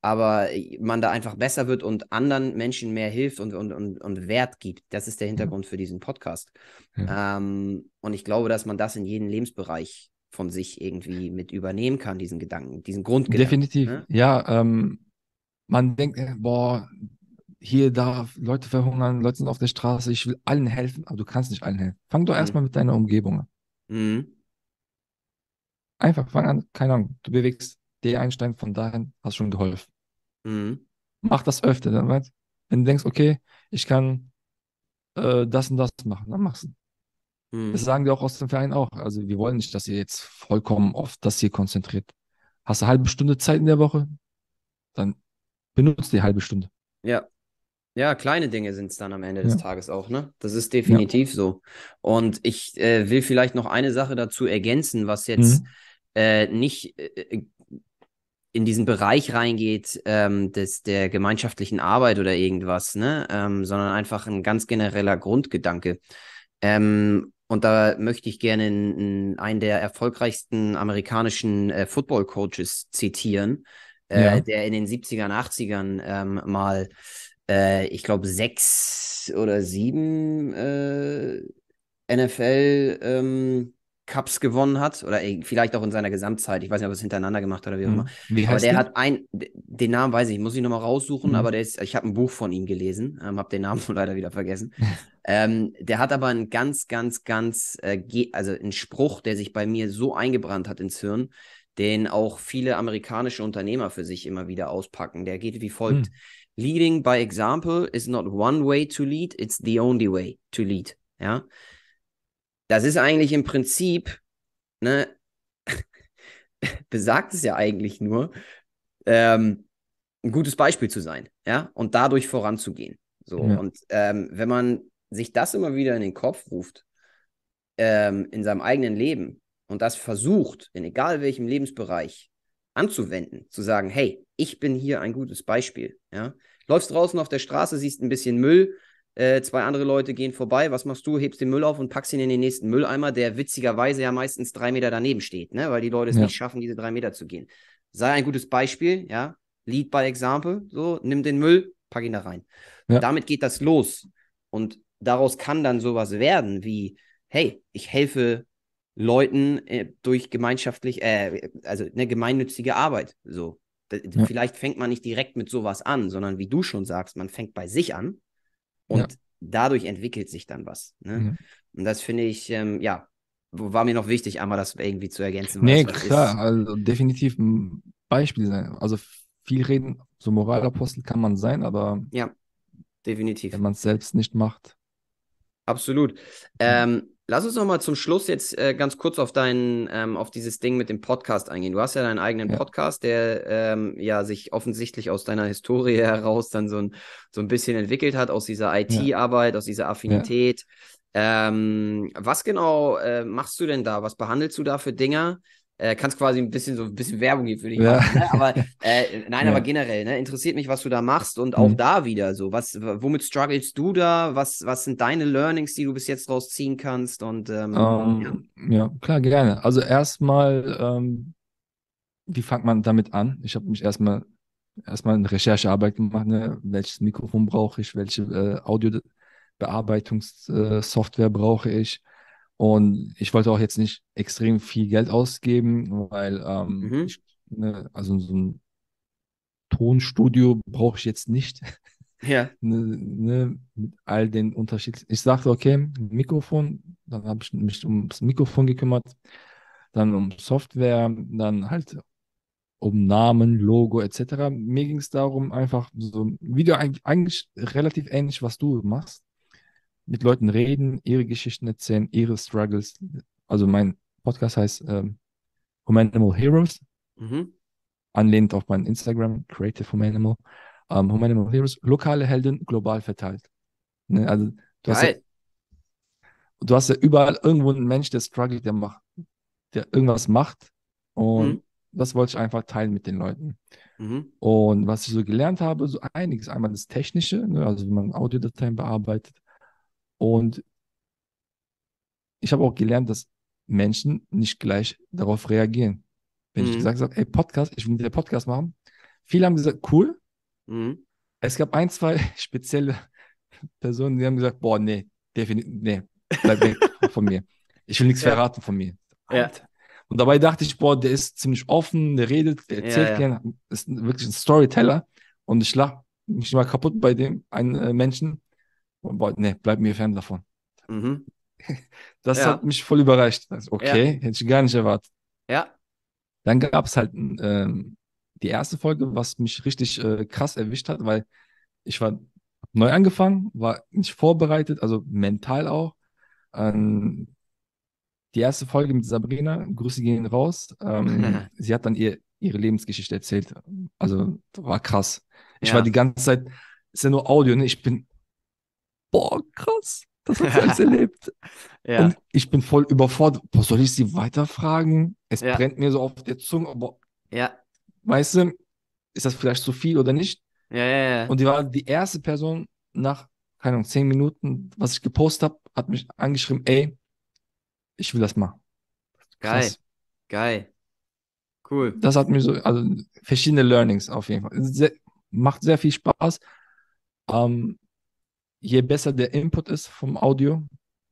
Aber äh, man da einfach besser wird und anderen Menschen mehr hilft und, und, und, und Wert gibt. Das ist der Hintergrund ja. für diesen Podcast. Ja. Ähm, und ich glaube, dass man das in jedem Lebensbereich von sich irgendwie mit übernehmen kann, diesen Gedanken, diesen Grundgedanken. Definitiv. Ne? Ja, ähm, man denkt, äh, boah, hier, da, Leute verhungern, Leute sind auf der Straße, ich will allen helfen, aber du kannst nicht allen helfen. Fang doch mhm. erstmal mit deiner Umgebung an. Mhm. Einfach, fang an, keine Ahnung, du bewegst den Einstein von dahin, hast schon geholfen. Mhm. Mach das öfter, dann, weißt? wenn du denkst, okay, ich kann äh, das und das machen, dann machst du. Mhm. Das sagen wir auch aus dem Verein auch. Also wir wollen nicht, dass ihr jetzt vollkommen auf das hier konzentriert. Hast du eine halbe Stunde Zeit in der Woche? Dann benutzt die halbe Stunde. Ja. Ja, kleine Dinge sind es dann am Ende ja. des Tages auch, ne? Das ist definitiv ja. so. Und ich äh, will vielleicht noch eine Sache dazu ergänzen, was jetzt mhm. äh, nicht äh, in diesen Bereich reingeht ähm, des, der gemeinschaftlichen Arbeit oder irgendwas, ne? Ähm, sondern einfach ein ganz genereller Grundgedanke. Ähm, und da möchte ich gerne einen der erfolgreichsten amerikanischen äh, Football-Coaches zitieren, äh, ja. der in den 70ern, 80ern ähm, mal, äh, ich glaube, sechs oder sieben äh, NFL ähm, Cups gewonnen hat oder vielleicht auch in seiner Gesamtzeit. Ich weiß nicht, ob er es hintereinander gemacht hat oder wie auch mhm. immer. Wie aber der, der hat ein, den Namen weiß ich, muss ich nochmal raussuchen, mhm. aber der ist, ich habe ein Buch von ihm gelesen, ähm, habe den Namen leider wieder vergessen. ähm, der hat aber einen ganz, ganz, ganz, äh, also einen Spruch, der sich bei mir so eingebrannt hat ins Hirn, den auch viele amerikanische Unternehmer für sich immer wieder auspacken. Der geht wie folgt. Mhm. Leading by example is not one way to lead, it's the only way to lead. Ja, das ist eigentlich im Prinzip, ne, besagt es ja eigentlich nur, ähm, ein gutes Beispiel zu sein, ja, und dadurch voranzugehen. So, ja. und ähm, wenn man sich das immer wieder in den Kopf ruft, ähm, in seinem eigenen Leben und das versucht, in egal welchem Lebensbereich anzuwenden, zu sagen, hey, ich bin hier ein gutes Beispiel, ja. Läufst draußen auf der Straße, siehst ein bisschen Müll, äh, zwei andere Leute gehen vorbei, was machst du? Hebst den Müll auf und packst ihn in den nächsten Mülleimer, der witzigerweise ja meistens drei Meter daneben steht, ne? weil die Leute es ja. nicht schaffen, diese drei Meter zu gehen. Sei ein gutes Beispiel, ja. Lead by example, so, nimm den Müll, pack ihn da rein. Ja. Damit geht das los. Und daraus kann dann sowas werden wie, hey, ich helfe Leuten äh, durch gemeinschaftlich, äh, also eine gemeinnützige Arbeit. So. Ja. Vielleicht fängt man nicht direkt mit sowas an, sondern wie du schon sagst, man fängt bei sich an und ja. dadurch entwickelt sich dann was. Ne? Mhm. Und das finde ich, ähm, ja, war mir noch wichtig, einmal das irgendwie zu ergänzen. Nee, klar, ist. also definitiv ein Beispiel sein. Also viel reden, so Moralapostel kann man sein, aber ja, definitiv. Wenn man es selbst nicht macht. Absolut. Ähm, lass uns noch mal zum Schluss jetzt äh, ganz kurz auf deinen, ähm, auf dieses Ding mit dem Podcast eingehen. Du hast ja deinen eigenen ja. Podcast, der ähm, ja sich offensichtlich aus deiner Historie heraus dann so ein, so ein bisschen entwickelt hat, aus dieser IT-Arbeit, ja. aus dieser Affinität. Ja. Ähm, was genau äh, machst du denn da? Was behandelst du da für Dinger? Äh, kannst quasi ein bisschen so ein bisschen Werbung hier für dich ja. machen, ne? aber äh, nein, ja. aber generell, ne? interessiert mich, was du da machst und auch mhm. da wieder so, was, womit strugglest du da, was, was sind deine Learnings, die du bis jetzt draus ziehen kannst und ähm, um, ähm, ja. ja. klar, gerne. Also erstmal, ähm, wie fängt man damit an? Ich habe mich erstmal erstmal eine Recherchearbeit gemacht, ne? welches Mikrofon brauche ich, welche äh, Audiobearbeitungssoftware äh, brauche ich, und ich wollte auch jetzt nicht extrem viel Geld ausgeben, weil, ähm, mhm. ich, ne, also so ein Tonstudio brauche ich jetzt nicht. Ja. ne, ne, mit all den Unterschieden. Ich sagte, okay, Mikrofon, dann habe ich mich ums Mikrofon gekümmert, dann um Software, dann halt um Namen, Logo etc. Mir ging es darum, einfach so Video eigentlich relativ ähnlich, was du machst mit Leuten reden, ihre Geschichten erzählen, ihre Struggles. Also mein Podcast heißt ähm, Humanimal Heroes, mhm. anlehnend auf mein Instagram, Creative Humanimal. Ähm, Humanimal Heroes, lokale Helden, global verteilt. Ne? Also du hast, ja, du hast ja überall irgendwo einen Mensch, der struggelt, der macht, der irgendwas macht. Und mhm. das wollte ich einfach teilen mit den Leuten. Mhm. Und was ich so gelernt habe, so einiges. Einmal das Technische, ne? also wie man Audiodateien bearbeitet, und ich habe auch gelernt, dass Menschen nicht gleich darauf reagieren. Wenn mhm. ich gesagt habe, ey, Podcast, ich will dir Podcast machen. Viele haben gesagt, cool. Mhm. Es gab ein, zwei spezielle Personen, die haben gesagt, boah, nee, definitiv, nee, bleib weg von mir. Ich will nichts ja. verraten von mir. Ja. Und dabei dachte ich, boah, der ist ziemlich offen, der redet, der erzählt ja, gerne, ist wirklich ein Storyteller. Und ich lach mich mal kaputt bei dem einen äh, Menschen, ne, bleib mir fern davon. Mhm. Das ja. hat mich voll überrascht. Also, okay, ja. hätte ich gar nicht erwartet. Ja. Dann gab es halt ähm, die erste Folge, was mich richtig äh, krass erwischt hat, weil ich war neu angefangen, war nicht vorbereitet, also mental auch. Ähm, die erste Folge mit Sabrina, Grüße gehen raus. Ähm, sie hat dann ihr, ihre Lebensgeschichte erzählt. Also war krass. Ich ja. war die ganze Zeit, ist ja nur Audio, ne? ich bin boah, krass, das hat sie alles erlebt. Ja. Und ich bin voll überfordert. Boah, soll ich sie weiterfragen? Es ja. brennt mir so auf der Zunge, aber ja. weißt du, ist das vielleicht zu viel oder nicht? Ja, ja, ja. Und die war die erste Person nach, keine Ahnung, zehn Minuten, was ich gepostet habe, hat mich angeschrieben, ey, ich will das machen. Geil. Krass. Geil. Cool. Das hat mir so, also verschiedene Learnings auf jeden Fall. Sehr, macht sehr viel Spaß. Ähm, je besser der Input ist vom Audio,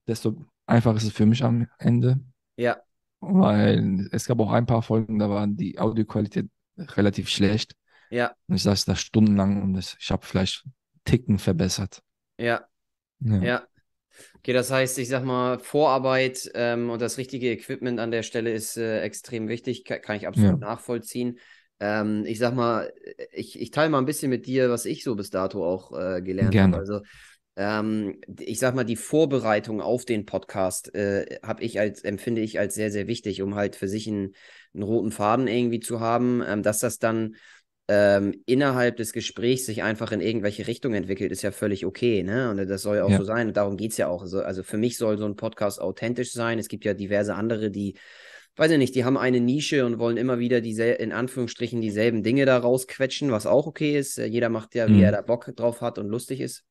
desto einfacher ist es für mich am Ende. Ja. Weil es gab auch ein paar Folgen, da war die Audioqualität relativ schlecht. Ja. Und ich saß da stundenlang und ich habe vielleicht Ticken verbessert. Ja. ja. Ja. Okay, das heißt, ich sag mal, Vorarbeit ähm, und das richtige Equipment an der Stelle ist äh, extrem wichtig, kann, kann ich absolut ja. nachvollziehen. Ähm, ich sag mal, ich, ich teile mal ein bisschen mit dir, was ich so bis dato auch äh, gelernt habe. Also ähm, ich sag mal, die Vorbereitung auf den Podcast äh, habe ich als, empfinde ich als sehr, sehr wichtig, um halt für sich einen, einen roten Faden irgendwie zu haben, ähm, dass das dann ähm, innerhalb des Gesprächs sich einfach in irgendwelche Richtungen entwickelt, ist ja völlig okay, ne? Und das soll ja auch ja. so sein. Und darum geht es ja auch. Also, also für mich soll so ein Podcast authentisch sein. Es gibt ja diverse andere, die, weiß ich nicht, die haben eine Nische und wollen immer wieder diese, in Anführungsstrichen dieselben Dinge da rausquetschen, was auch okay ist. Jeder macht ja, wie mhm. er da Bock drauf hat und lustig ist.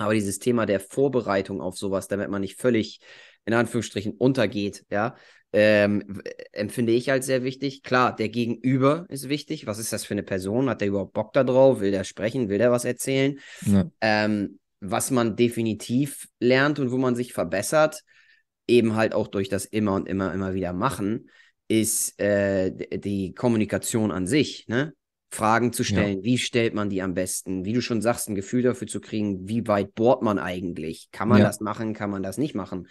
Aber dieses Thema der Vorbereitung auf sowas, damit man nicht völlig in Anführungsstrichen untergeht, ja, ähm, empfinde ich als sehr wichtig. Klar, der Gegenüber ist wichtig. Was ist das für eine Person? Hat der überhaupt Bock da drauf? Will der sprechen? Will der was erzählen? Ja. Ähm, was man definitiv lernt und wo man sich verbessert, eben halt auch durch das immer und immer, immer wieder machen, ist äh, die Kommunikation an sich. Ne? Fragen zu stellen, ja. wie stellt man die am besten? Wie du schon sagst, ein Gefühl dafür zu kriegen, wie weit bohrt man eigentlich? Kann man ja. das machen? Kann man das nicht machen?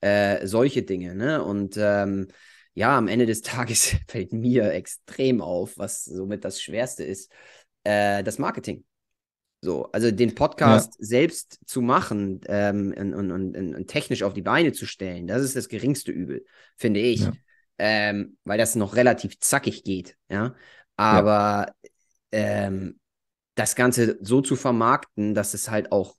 Äh, solche Dinge, ne? Und ähm, ja, am Ende des Tages fällt mir extrem auf, was somit das Schwerste ist, äh, das Marketing. So, also den Podcast ja. selbst zu machen ähm, und, und, und, und, technisch auf die Beine zu stellen, das ist das geringste Übel, finde ich. Ähm, weil das noch relativ zackig geht, ja. Aber ja. Ähm, das Ganze so zu vermarkten, dass es halt auch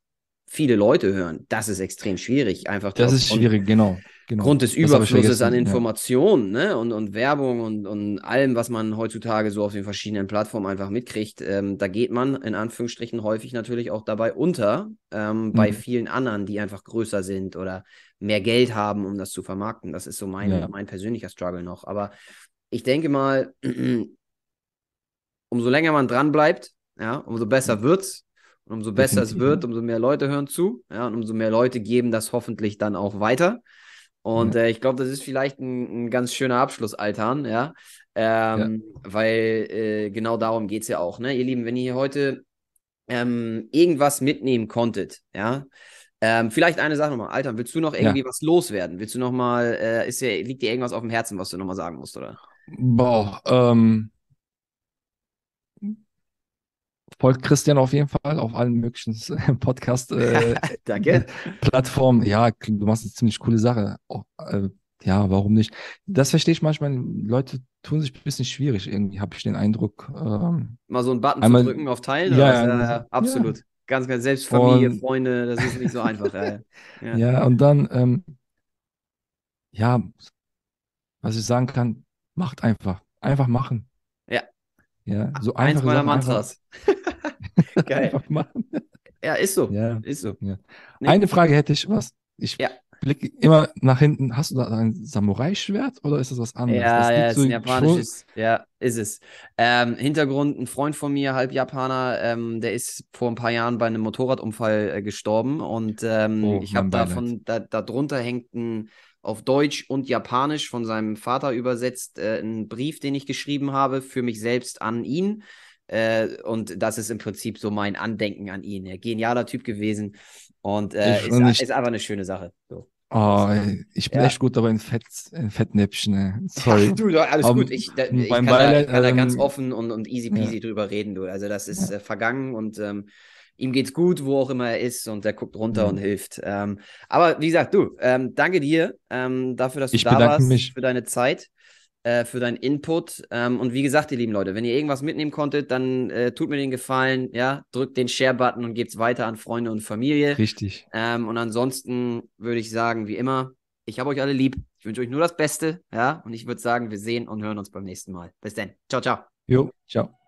viele Leute hören, das ist extrem schwierig. Einfach das ist schwierig, genau. Genau. Grund des Überflusses an Informationen ja. ne? und, und Werbung und, und allem, was man heutzutage so auf den verschiedenen Plattformen einfach mitkriegt, ähm, da geht man in Anführungsstrichen häufig natürlich auch dabei unter ähm, mhm. bei vielen anderen, die einfach größer sind oder mehr Geld haben, um das zu vermarkten. Das ist so mein, ja. mein persönlicher Struggle noch. Aber ich denke mal, umso länger man dran bleibt, ja, umso besser mhm. wird's. Und umso besser es wird, umso mehr Leute hören zu. Ja, und umso mehr Leute geben das hoffentlich dann auch weiter. Und ja. äh, ich glaube, das ist vielleicht ein, ein, ganz schöner Abschluss, Altan, ja. Ähm, ja. Weil äh, genau darum geht es ja auch, ne? Ihr Lieben, wenn ihr hier heute ähm, irgendwas mitnehmen konntet, ja. Ähm, vielleicht eine Sache nochmal, Altan, willst du noch irgendwie ja. was loswerden? Willst du nochmal, äh, ist dir, liegt dir irgendwas auf dem Herzen, was du nochmal sagen musst, oder? Boah, ähm, folgt Christian auf jeden Fall auf allen möglichen Podcast-Plattformen. Äh, ja, du machst eine ziemlich coole Sache. Oh, äh, ja, warum nicht? Das verstehe ich manchmal. Leute tun sich ein bisschen schwierig. Irgendwie habe ich den Eindruck. Ähm, Mal so einen Button einmal, zu drücken auf Teilen? Ja, ja, ja absolut. Ja. Ganz, ganz, selbst Familie, und, Freunde, das ist nicht so einfach. ja. ja, und dann, ähm, ja, was ich sagen kann, macht einfach. Einfach machen. Ja. So Eins meiner Mantras. Geil. Einfach machen. Ja, ist so. Ja. Ist so. Ja. Nee. Eine Frage hätte ich, was? Ich ja. blicke immer nach hinten. Hast du da ein Samurai-Schwert oder ist das was anderes? Ja, ja, ist so ein japanisches. Ja, ist es. Ähm, Hintergrund: Ein Freund von mir, halb Japaner, ähm, der ist vor ein paar Jahren bei einem Motorradunfall äh, gestorben und ähm, oh, ich habe davon, da, darunter hängt ein auf Deutsch und Japanisch von seinem Vater übersetzt, äh, einen Brief, den ich geschrieben habe für mich selbst an ihn. Äh, und das ist im Prinzip so mein Andenken an ihn. Er genialer Typ gewesen und äh, ist, nicht... ist, einfach eine schöne Sache. So. Oh, ich bin ja. echt gut dabei in, Fett, in Fettnäpfchen. Ey. Sorry. du, alles um, gut. Ich, da, ich kann, Beileid, da, kann da ganz ähm, offen und, und easy peasy ja. drüber reden. Du. Also das ist ja. äh, vergangen und ähm, ihm geht's gut, wo auch immer er ist und er guckt runter mhm. und hilft. Ähm, aber wie gesagt, du, ähm, danke dir ähm, dafür, dass du ich da warst, mich. für deine Zeit. Äh, für deinen Input. Ähm, und wie gesagt, ihr lieben Leute, wenn ihr irgendwas mitnehmen konntet, dann äh, tut mir den Gefallen, ja, drückt den Share-Button und gebt es weiter an Freunde und Familie. Richtig. Ähm, und ansonsten würde ich sagen, wie immer, ich habe euch alle lieb. Ich wünsche euch nur das Beste, ja. Und ich würde sagen, wir sehen und hören uns beim nächsten Mal. Bis dann. Ciao, ciao. Jo, ciao.